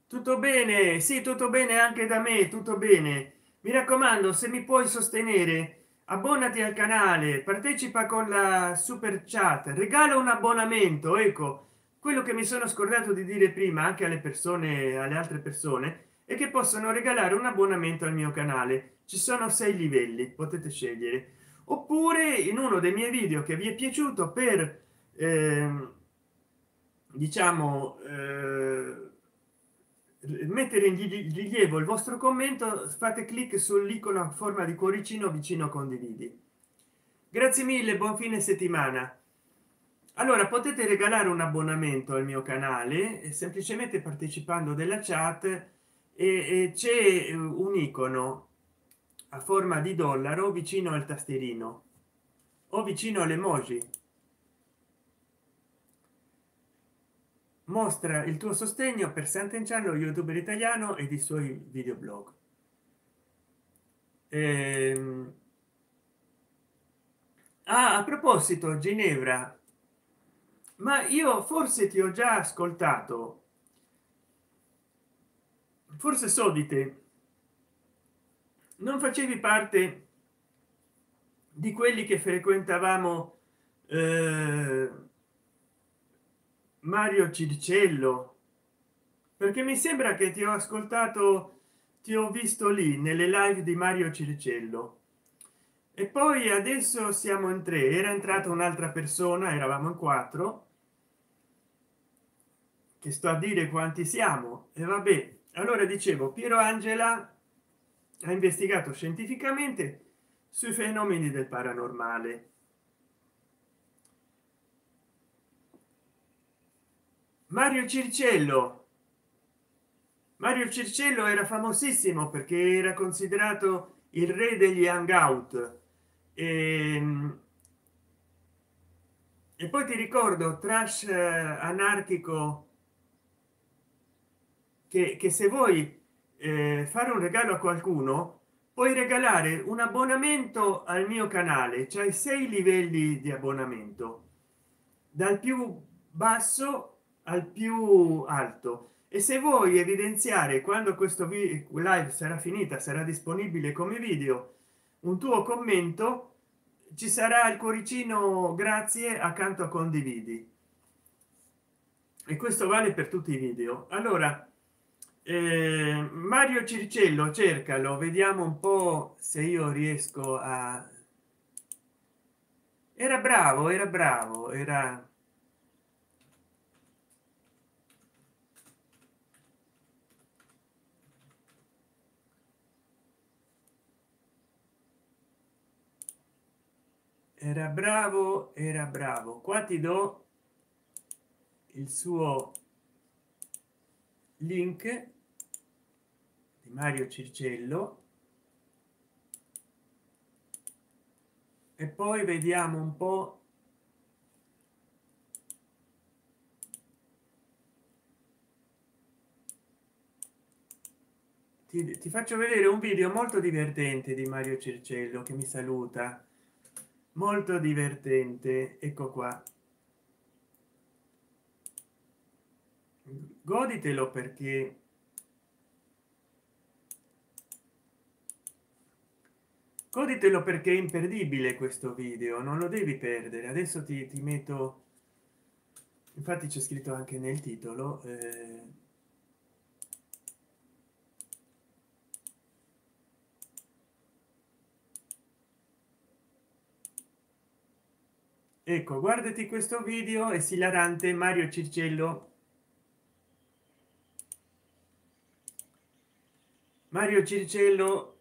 Speaker 1: Tutto bene? Sì tutto bene anche da me tutto bene. Mi raccomando se mi puoi sostenere abbonati al canale partecipa con la super chat regala un abbonamento. Ecco quello che mi sono scordato di dire prima anche alle persone alle altre persone e che possono regalare un abbonamento al mio canale. Ci sono sei livelli potete scegliere. Oppure in uno dei miei video che vi è piaciuto per eh, diciamo eh, mettere in rilievo il vostro commento fate clic sull'icono a forma di cuoricino vicino condividi. Grazie mille buon fine settimana. Allora potete regalare un abbonamento al mio canale semplicemente partecipando della chat e, e c'è un icono a forma di dollaro vicino al tastierino o vicino all'emoji mostra il tuo sostegno per Sant'Enchan, youtuber italiano ed i suoi videoblog. Ehm... Ah, a proposito, Ginevra, ma io forse ti ho già ascoltato, forse so di te, non facevi parte di quelli che frequentavamo eh, mario circello. Perché mi sembra che ti ho ascoltato ti ho visto lì nelle live di mario circello. E poi adesso siamo in tre era entrata un'altra persona eravamo in quattro. Che sto a dire quanti siamo e vabbè allora dicevo piero angela ha investigato scientificamente sui fenomeni del paranormale mario circello. Mario circello era famosissimo perché era considerato il re degli hangout. E, ehm, e poi ti ricordo trash eh, anarchico che, che se vuoi eh, fare un regalo a qualcuno puoi regalare un abbonamento al mio canale. Cioè sei livelli di abbonamento. Dal più basso al più alto. E se vuoi evidenziare quando questo live sarà finita sarà disponibile come video un tuo commento ci sarà il cuoricino grazie accanto a condividi. E questo vale per tutti i video. Allora eh, mario circello cercalo vediamo un po se io riesco a era bravo era bravo era era bravo era bravo. Qua ti do il suo link di mario circello. E poi vediamo un po ti, ti faccio vedere un video molto divertente di mario circello che mi saluta molto divertente. Ecco qua. Goditelo perché goditelo perché è imperdibile questo video non lo devi perdere. Adesso ti, ti metto infatti c'è scritto anche nel titolo eh, ecco guardati questo video è esilarante mario circello. Mario circello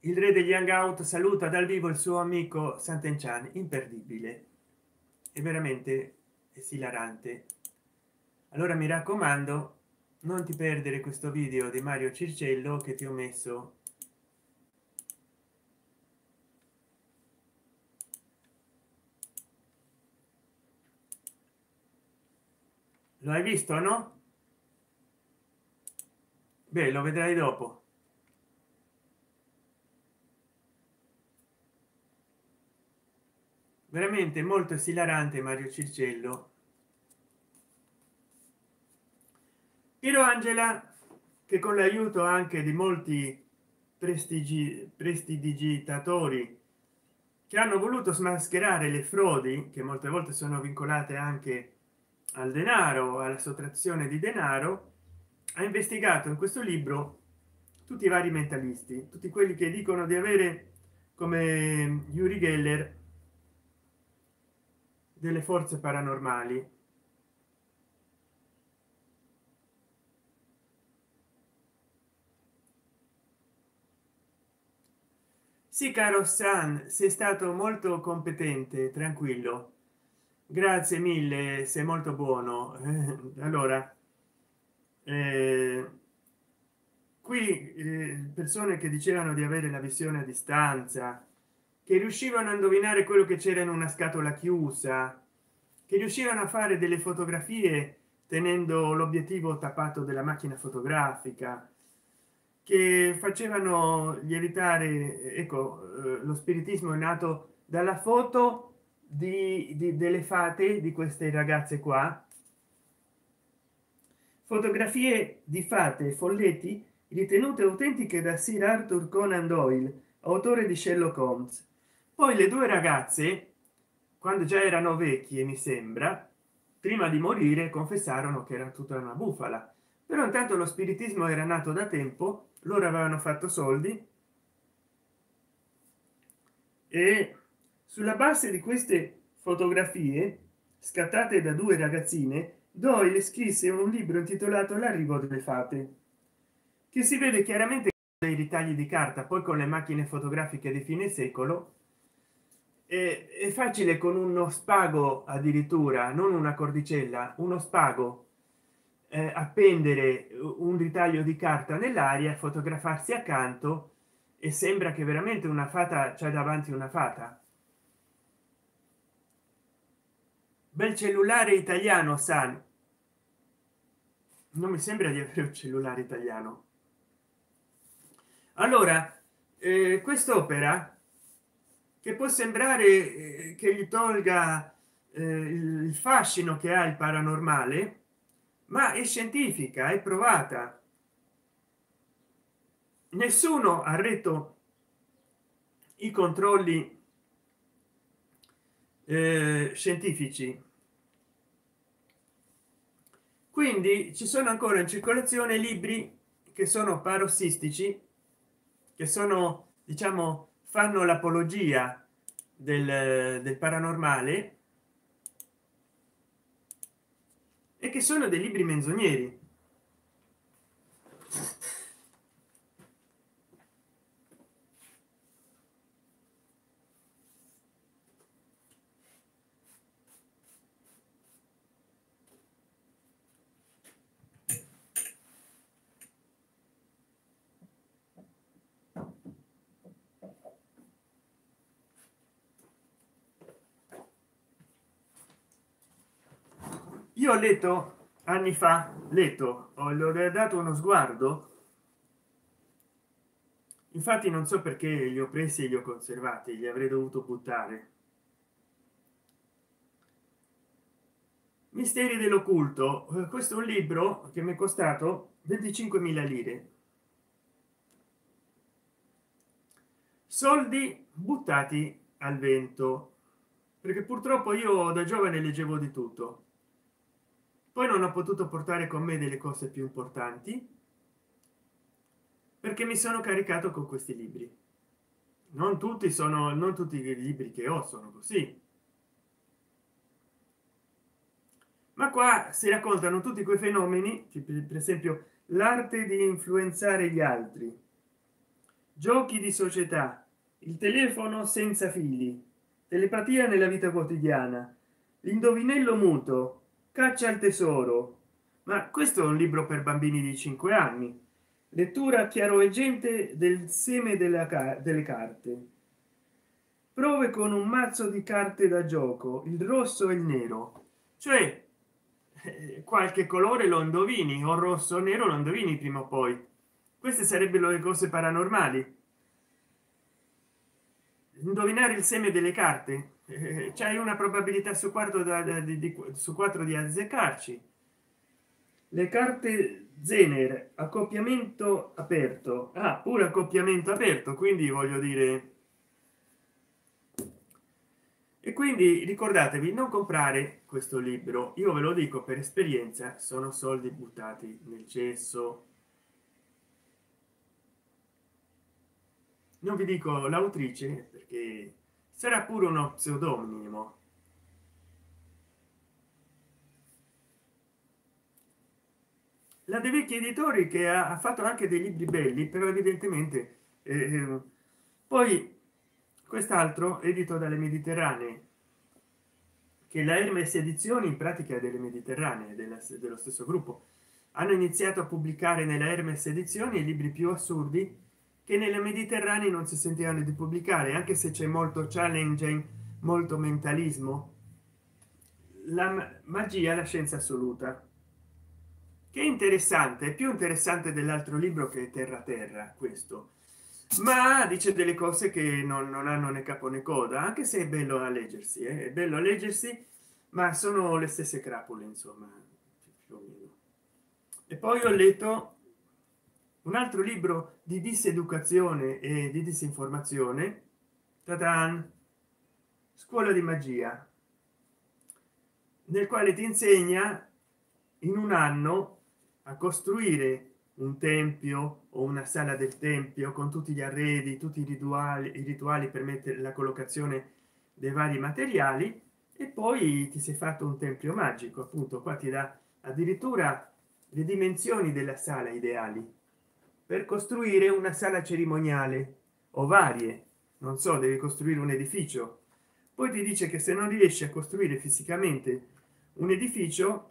Speaker 1: il re degli hangout saluta dal vivo il suo amico sant'enchan imperdibile. È veramente esilarante. Allora mi raccomando non ti perdere questo video di mario circello che ti ho messo lo hai visto no? Beh lo vedrai dopo. Veramente molto esilarante mario circello. Piero Angela che con l'aiuto anche di molti prestigi prestidigitatori che hanno voluto smascherare le frodi che molte volte sono vincolate anche al denaro alla sottrazione di denaro ha investigato in questo libro tutti i vari mentalisti tutti quelli che dicono di avere come Yuri Geller delle forze paranormali. Sì caro san sei stato molto competente tranquillo grazie mille sei molto buono. Allora eh, qui eh, persone che dicevano di avere la visione a distanza che riuscivano a indovinare quello che c'era in una scatola chiusa che riuscivano a fare delle fotografie tenendo l'obiettivo tappato della macchina fotografica che facevano lievitare ecco eh, lo spiritismo è nato dalla foto di, di, delle fate di queste ragazze qua. Fotografie di fate folletti ritenute autentiche da sir arthur conan doyle autore di sherlock holmes. Poi le due ragazze quando già erano vecchie mi sembra prima di morire confessarono che era tutta una bufala. Però intanto lo spiritismo era nato da tempo loro avevano fatto soldi e sulla base di queste fotografie scattate da due ragazzine doyle scrisse un libro intitolato l'arrivo delle fate che si vede chiaramente dei ritagli di carta poi con le macchine fotografiche di fine secolo è facile con uno spago addirittura non una cordicella uno spago eh, appendere un ritaglio di carta nell'aria fotografarsi accanto e sembra che veramente una fata c'è davanti una fata bel cellulare italiano san. Non mi sembra di avere un cellulare italiano. Allora eh, quest'opera che può sembrare eh, che gli tolga eh, il fascino che ha il paranormale ma è scientifica è provata. Nessuno ha retto i controlli eh, scientifici. Quindi ci sono ancora in circolazione libri che sono parossistici che sono diciamo fanno l'apologia del, del paranormale e che sono dei libri menzogneri ho letto anni fa letto ho dato uno sguardo. Infatti non so perché li ho presi e li ho conservati li avrei dovuto buttare. Misteri dell'occulto. Questo è un libro che mi è costato 25.000 lire. Soldi buttati al vento. Perché purtroppo io da giovane leggevo di tutto poi non ho potuto portare con me delle cose più importanti perché mi sono caricato con questi libri. Non tutti sono non tutti i libri che ho sono così. Ma qua si raccontano tutti quei fenomeni per esempio l'arte di influenzare gli altri giochi di società il telefono senza fili telepatia nella vita quotidiana l'indovinello muto caccia al tesoro. Ma questo è un libro per bambini di 5 anni. Lettura chiaroveggente del seme della delle carte. Prove con un mazzo di carte da gioco il rosso e il nero. Cioè eh, qualche colore lo indovini o rosso o nero lo indovini prima o poi. Queste sarebbero le cose paranormali indovinare il seme delle carte? Eh, c'hai una probabilità su quarto da, da, di, di, su 4 di azzeccarci. Le carte zener accoppiamento aperto. Ah, pure accoppiamento aperto quindi voglio dire. E quindi ricordatevi non comprare questo libro. Io ve lo dico per esperienza sono soldi buttati nel cesso non vi dico l'autrice perché sarà pure uno pseudonimo la De Vecchi Editori che ha, fatto anche dei libri belli però evidentemente eh, poi quest'altro edito dalle mediterranee che la Hermes edizioni in pratica delle mediterranee della, dello stesso gruppo. Hanno iniziato a pubblicare nella Hermes edizioni i libri più assurdi che nelle mediterranee non si sentivano di pubblicare anche se c'è molto challenging molto mentalismo. La magia la scienza assoluta. Che è interessante è più interessante dell'altro libro che è terra terra questo. Ma dice delle cose che non, non hanno né capo né coda anche se è bello a leggersi eh? è bello a leggersi ma sono le stesse crapule insomma e poi ho letto un altro libro di diseducazione e di disinformazione Tatan, scuola di magia nel quale ti insegna in un anno a costruire un tempio o una sala del tempio con tutti gli arredi tutti i rituali i rituali per mettere la collocazione dei vari materiali e poi ti sei fatto un tempio magico. Appunto qua ti dà addirittura le dimensioni della sala ideali per costruire una sala cerimoniale o varie non so devi costruire un edificio. Poi ti dice che se non riesci a costruire fisicamente un edificio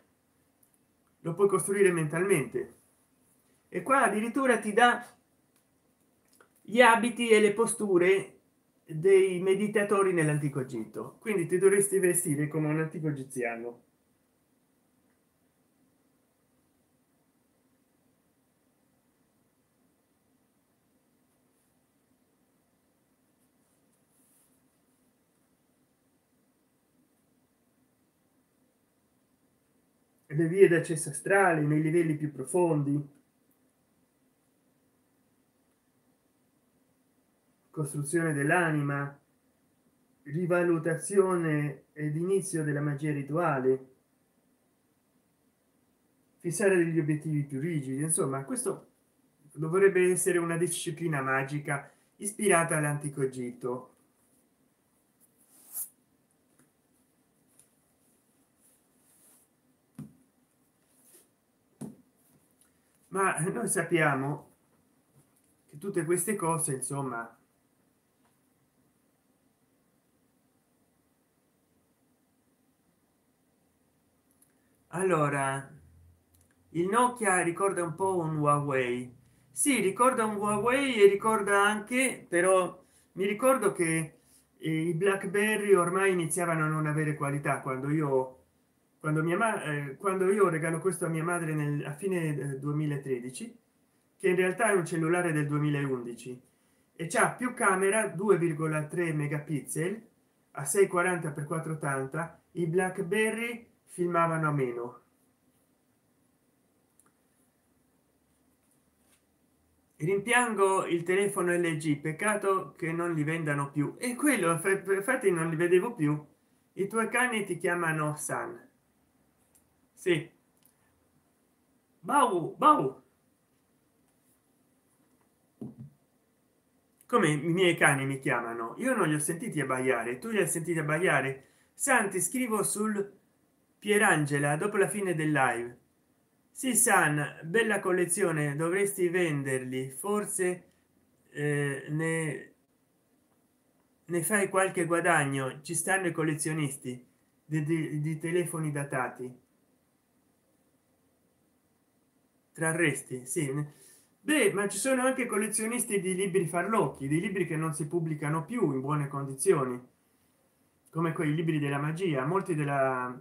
Speaker 1: lo puoi costruire mentalmente. E qua addirittura ti dà gli abiti e le posture dei meditatori nell'antico egitto. Quindi ti dovresti vestire come un antico egiziano le vie d'accesso astrale nei livelli più profondi. Costruzione dell'anima. Rivalutazione ed inizio della magia rituale. Fissare degli obiettivi più rigidi. Insomma questo dovrebbe essere una disciplina magica ispirata all'antico egitto ma noi sappiamo che tutte queste cose insomma allora il nokia ricorda un po un huawei. Si sì, ricorda un huawei e ricorda anche però mi ricordo che i blackberry ormai iniziavano a non avere qualità quando io quando mia madre quando io regalo questo a mia madre nel a fine 2013 che in realtà è un cellulare del 2011 e c'ha più camera 2,3 megapixel a 640 x 480 i blackberry filmavano a meno. Rimpiango il telefono lg peccato che non li vendano più. E quello infatti non li vedevo più. I tuoi cani ti chiamano san sì. Bau bau. Come i miei cani mi chiamano. Io non li ho sentiti abbaiare. Tu li hai sentiti abbaiare? Santi scrivo sul pierangela dopo la fine del live. Sì san bella collezione. Dovresti venderli. Forse eh, ne, ne fai qualche guadagno. Ci stanno i collezionisti di, di, di telefoni datati trarresti sì. Beh, ma ci sono anche collezionisti di libri farlocchi di libri che non si pubblicano più in buone condizioni come quei libri della magia. Molti della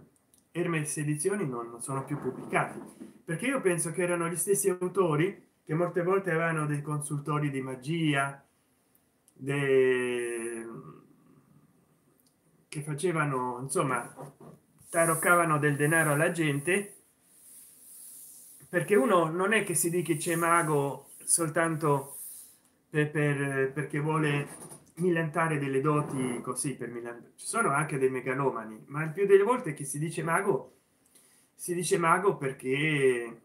Speaker 1: Hermes edizioni non sono più pubblicati perché io penso che erano gli stessi autori che molte volte avevano dei consultori di magia de... che facevano insomma taroccavano del denaro alla gente perché uno non è che si dica c'è mago soltanto per, per, perché vuole millantare delle doti così per Milan ci sono anche dei megalomani ma il più delle volte che si dice mago si dice mago perché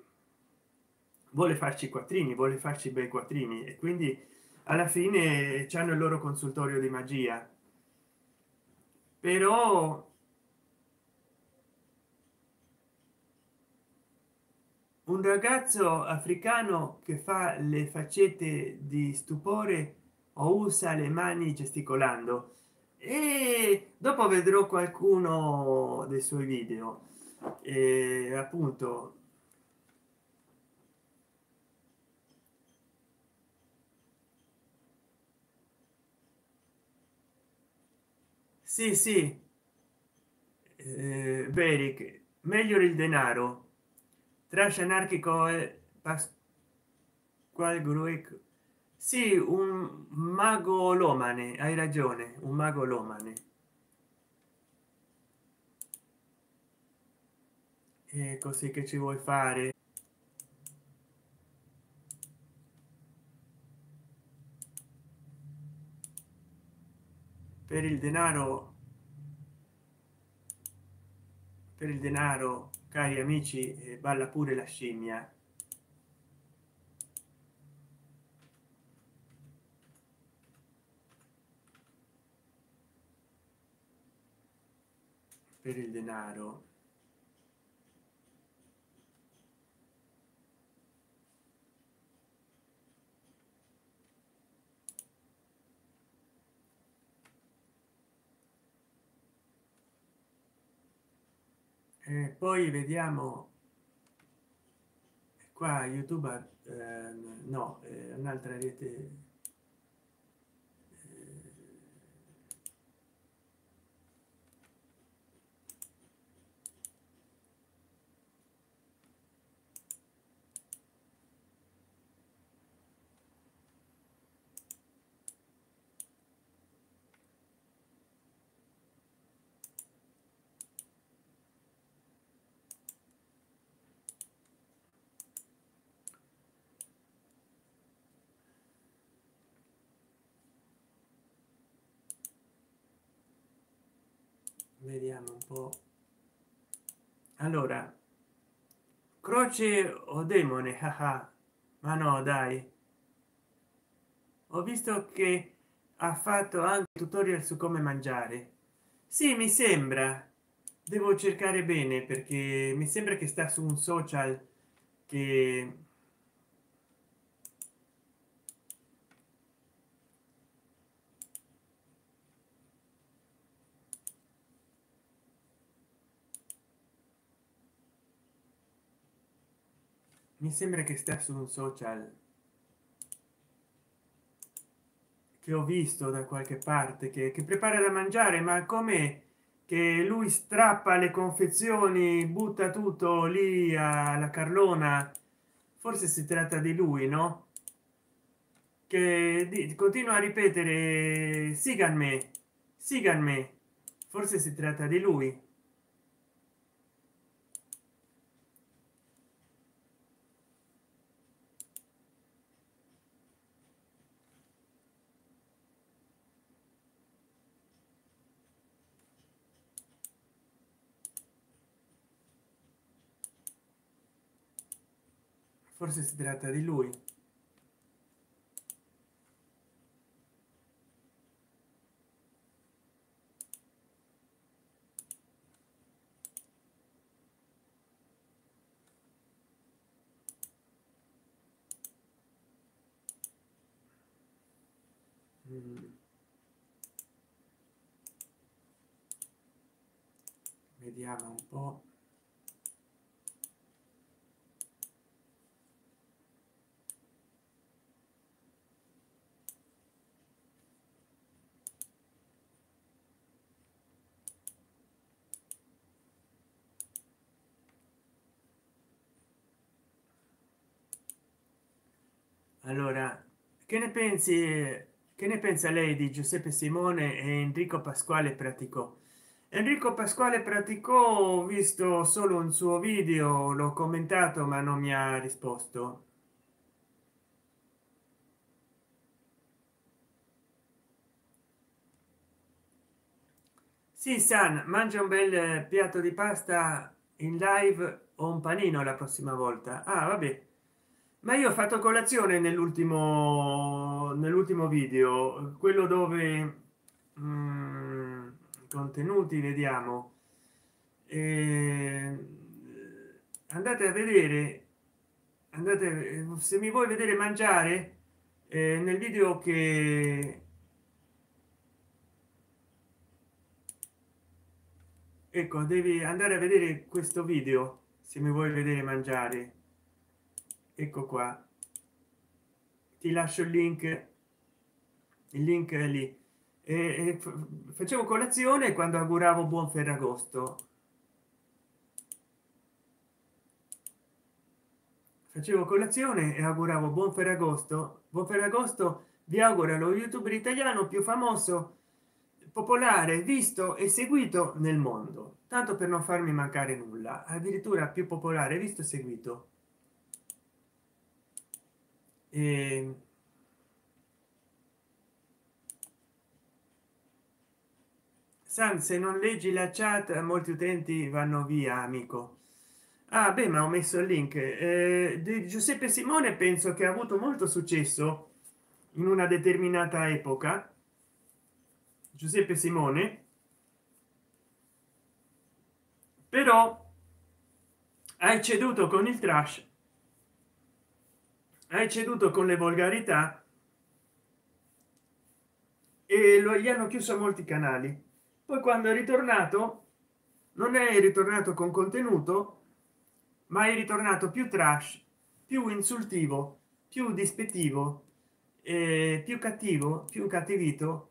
Speaker 1: vuole farci quattrini vuole farci bei quattrini e quindi alla fine hanno il loro consultorio di magia. Però un ragazzo africano che fa le faccette di stupore o usa le mani gesticolando. E dopo vedrò qualcuno dei suoi video. E appunto sì sì. Eh, Beric, meglio il denaro trash anarchico e pasquale gruic. Sì un mago lomane hai ragione un mago lomane. E così che ci vuoi fare. Per il denaro per il denaro cari amici eh, balla pure la scimmia. Per il denaro e poi vediamo. Qua youtube eh, no eh, un'altra rete vediamo un po. Allora croce o demone? Ah ma no dai. Ho visto che ha fatto anche tutorial su come mangiare. Sì mi sembra. Devo cercare bene perché mi sembra che sta su un social che mi sembra che sta su un social che ho visto da qualche parte che, che prepara da mangiare ma come che lui strappa le confezioni butta tutto lì alla carlona. Forse si tratta di lui no? Che di, continua a ripetere siganme siganme forse si tratta di lui forse si tratta di lui mm. vediamo un po allora che ne pensi che ne pensa lei di giuseppe simone e enrico pasquale praticò? Enrico pasquale praticò ho visto solo un suo video l'ho commentato ma non mi ha risposto. Sì san mangia un bel piatto di pasta in live o un panino la prossima volta. Ah vabbè ma io ho fatto colazione nell'ultimo nell'ultimo video quello dove mh, contenuti vediamo. Eh, andate a vedere andate se mi vuoi vedere mangiare eh, nel video che ecco devi andare a vedere questo video se mi vuoi vedere mangiare ecco qua. Ti lascio il link. Il link è lì. E, facevo colazione quando auguravo buon ferragosto. Facevo colazione e auguravo buon ferragosto. Buon ferragosto vi augura lo youtuber italiano più famoso popolare visto e seguito nel mondo. Tanto per non farmi mancare nulla addirittura più popolare visto e seguito e San, se non leggi la chat molti utenti vanno via amico. Ah beh ma ho messo il link. Eh, di giuseppe simone penso che ha avuto molto successo in una determinata epoca. Giuseppe simone. Però hai ceduto con il trash hai ceduto con le volgarità e lo gli hanno chiuso molti canali. Poi quando è ritornato non è ritornato con contenuto ma è ritornato più trash più insultivo più dispettivo eh, più cattivo più cattivito.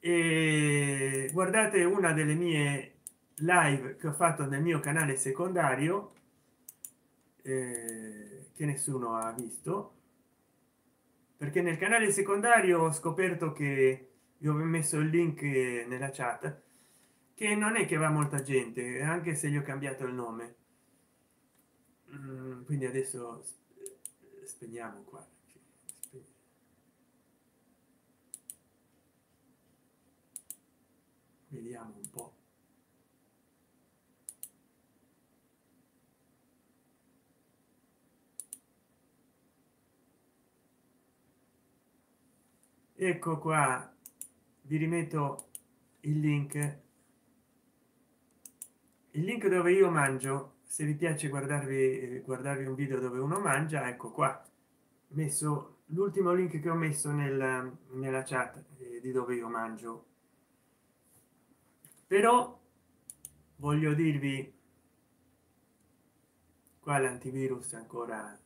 Speaker 1: E guardate una delle mie live che ho fatto nel mio canale secondario eh, che nessuno ha visto. Perché nel canale secondario ho scoperto che io ho messo il link nella chat che non è che va molta gente anche se gli ho cambiato il nome. Mm, quindi adesso spegniamo qua. Vediamo un po ecco qua. Vi rimetto il link. Il link dove io mangio se vi piace guardarvi guardarvi un video dove uno mangia ecco qua. Messo l'ultimo link che ho messo nel, nella chat eh, di dove io mangio. Però voglio dirvi qua l'antivirus ancora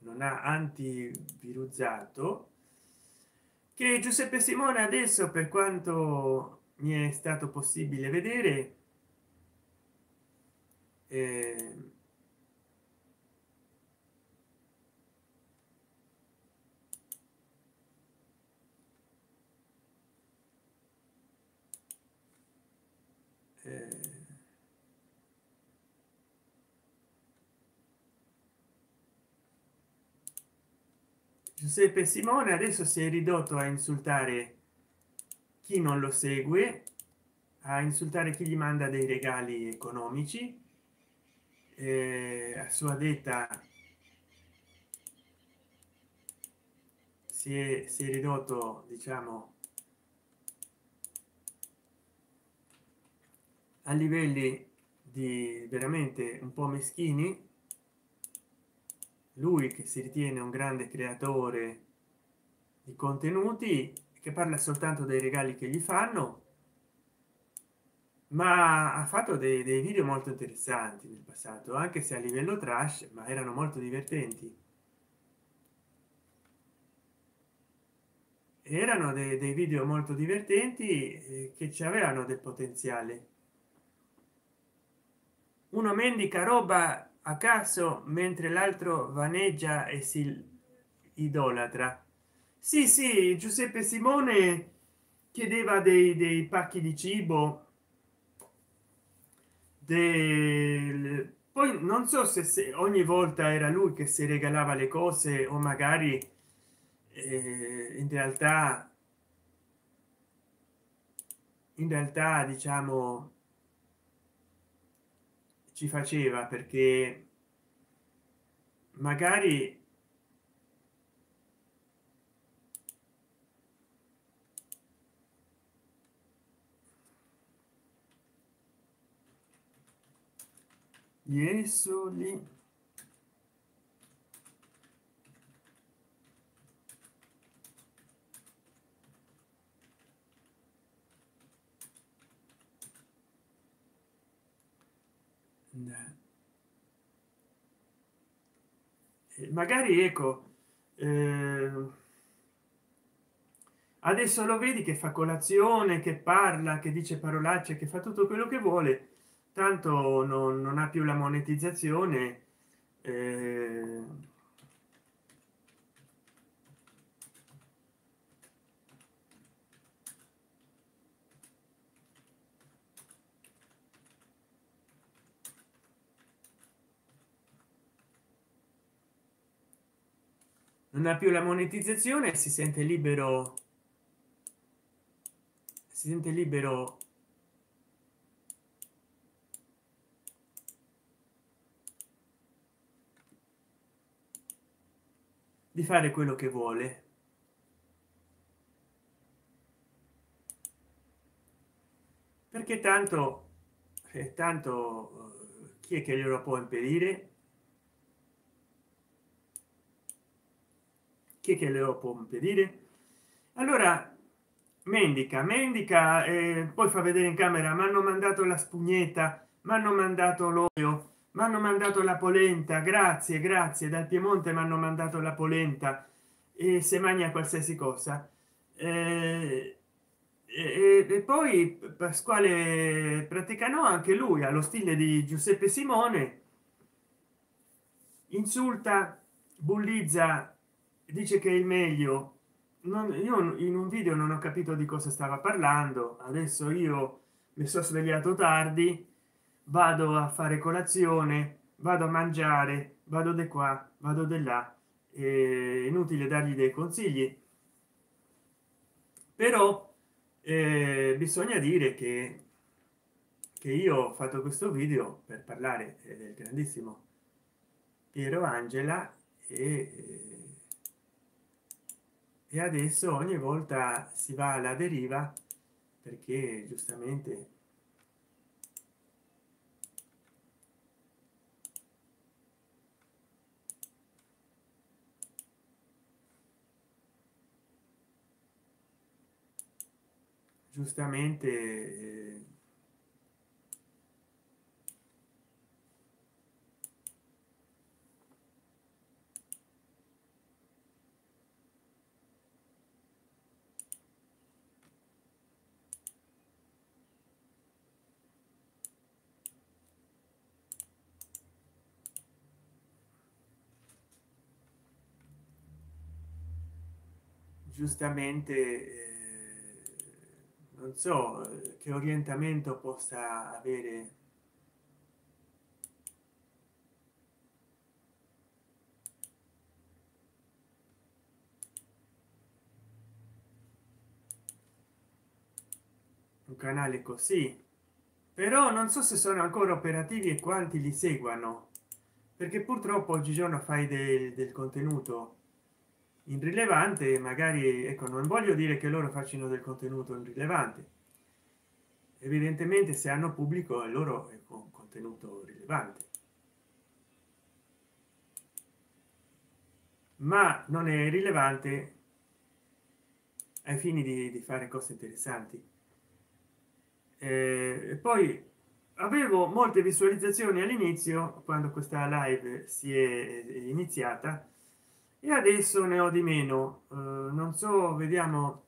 Speaker 1: non ha antiviruzzato che giuseppe simone adesso per quanto mi è stato possibile vedere eh, Giuseppe Simone adesso si è ridotto a insultare chi non lo segue a insultare chi gli manda dei regali economici. Eh, a sua detta si è, si è ridotto diciamo a livelli di veramente un po meschini lui che si ritiene un grande creatore di contenuti che parla soltanto dei regali che gli fanno ma ha fatto dei, dei video molto interessanti nel passato anche se a livello trash ma erano molto divertenti. Erano dei, dei video molto divertenti eh, che ci avevano del potenziale. Uno mendica roba a caso mentre l'altro vaneggia e si idolatra. Sì sì giuseppe simone chiedeva dei, dei pacchi di cibo del poi non so se, se, ogni volta era lui che si regalava le cose o magari eh, in realtà in realtà diciamo ci faceva perché magari Jesoli magari ecco eh, adesso lo vedi che fa colazione che parla che dice parolacce che fa tutto quello che vuole tanto non, non ha più la monetizzazione eh, non ha più la monetizzazione si sente libero. Si sente libero. Di fare quello che vuole. Perché tanto eh, tanto eh, chi è che glielo può impedire chi che lo può impedire allora mendica mendica e poi fa vedere in camera mi hanno mandato la spugnetta mi hanno mandato l'olio mi hanno mandato la polenta grazie grazie dal piemonte mi hanno mandato la polenta e se mangia qualsiasi cosa. Eh, e, e, poi pasquale praticano anche lui allo stile di giuseppe simone insulta bullizza dice che il meglio. Non, io in un video non ho capito di cosa stava parlando. Adesso io mi sono svegliato tardi vado a fare colazione vado a mangiare vado di qua vado di là. È inutile dargli dei consigli. Però eh, bisogna dire che che io ho fatto questo video per parlare del grandissimo piero angela e, e adesso ogni volta si va alla deriva perché giustamente giustamente eh, giustamente eh, non so eh, che orientamento possa avere. Un canale così. Però non so se sono ancora operativi e quanti li seguano perché purtroppo oggigiorno fai del, del contenuto irrilevante magari ecco non voglio dire che loro facciano del contenuto irrilevante. Evidentemente se hanno pubblico il loro è un contenuto rilevante ma non è rilevante ai fini di, di fare cose interessanti. Eh, poi avevo molte visualizzazioni all'inizio quando questa live si è iniziata e adesso ne ho di meno. Eh, non so vediamo.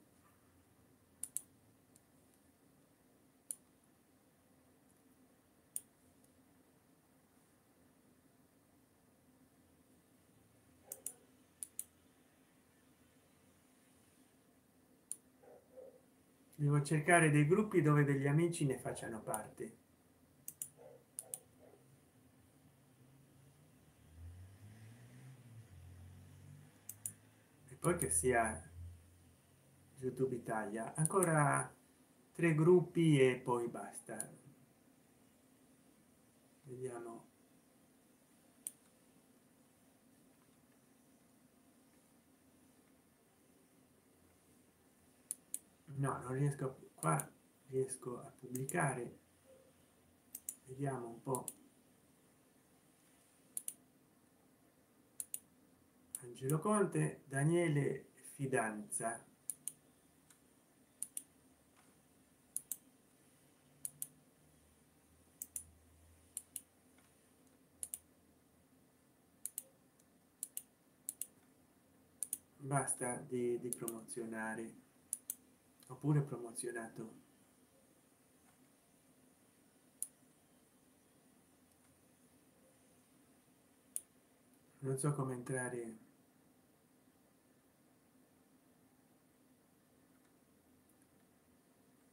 Speaker 1: Devo cercare dei gruppi dove degli amici ne facciano parte poi che sia youtube italia? Ancora tre gruppi e poi basta. Vediamo. No non riesco qua riesco a pubblicare. Vediamo un po angelo conte daniele fidanza. Basta di, di promozionare. Oppure promozionato. Non so come entrare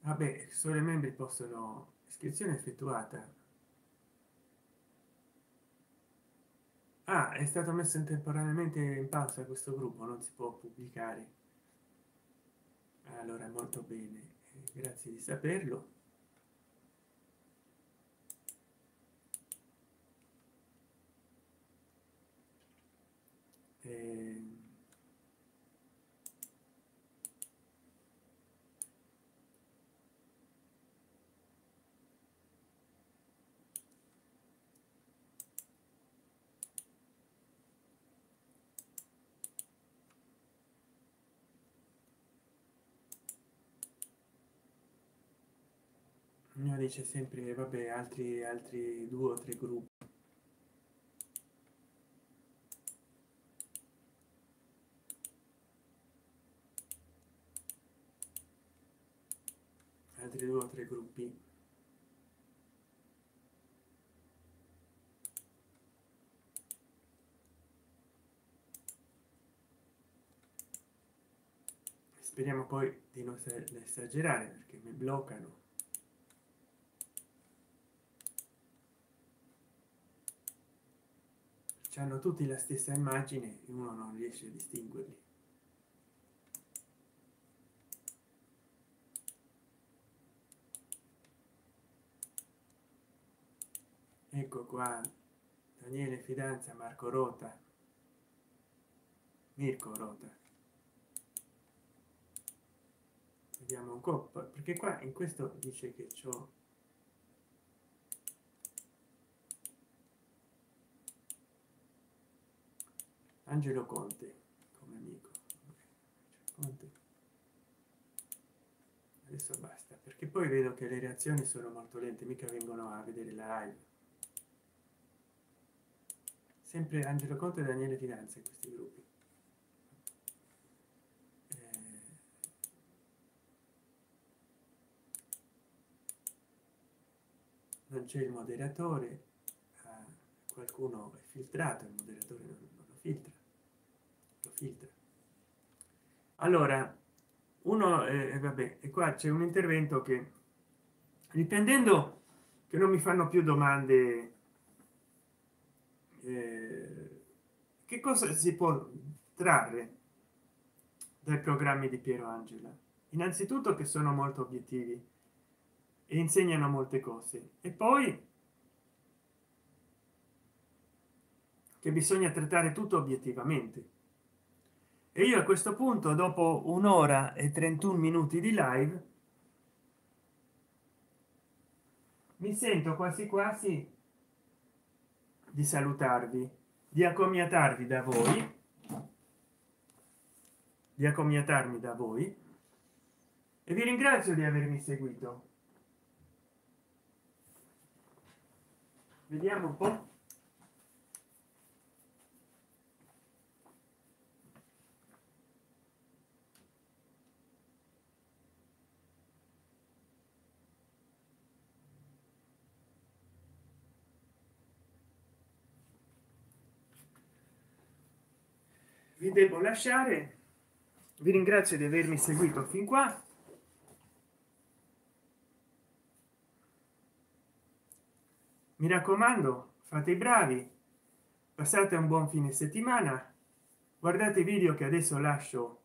Speaker 1: vabbè solo i membri possono iscrizione effettuata. Ah è stato messo temporaneamente in pausa questo gruppo non si può pubblicare. Allora molto bene grazie di saperlo. Eh, mio dice sempre vabbè altri altri due o tre gruppi. Altri due o tre gruppi. Speriamo poi di non esagerare perché mi bloccano hanno tutti la stessa immagine e uno non riesce a distinguerli. Ecco qua daniele fidanza marco rota mirko rota. Vediamo un po' perché qua in questo dice che ciò angelo conte come amico. Conte. adesso basta perché poi vedo che le reazioni sono molto lente mica vengono a vedere la live. Sempre angelo conte e daniele finanza in questi gruppi. Eh, non c'è il moderatore ah, qualcuno è filtrato il moderatore non, lo filtra lo filtra allora uno eh, vabbè e qua c'è un intervento che dipendendo che non mi fanno più domande eh, che cosa si può trarre dai programmi di piero angela? Innanzitutto che sono molto obiettivi e insegnano molte cose. E poi che bisogna trattare tutto obiettivamente e io a questo punto dopo un'ora e 31 minuti di live mi sento quasi quasi di salutarvi di accomiatarvi da voi di accomiatarmi da voi e vi ringrazio di avermi seguito. Vediamo un po vi devo lasciare. Vi ringrazio di avermi seguito fin qua. Mi raccomando fate i bravi. Passate un buon fine settimana. Guardate i video che adesso lascio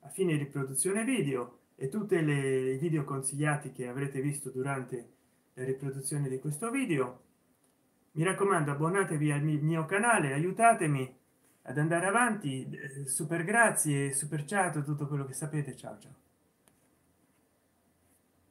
Speaker 1: a fine riproduzione video e tutte le video consigliati che avrete visto durante la riproduzione di questo video. Mi raccomando abbonatevi al mio canale aiutatemi ad andare avanti super grazie super chat tutto quello che sapete ciao ciao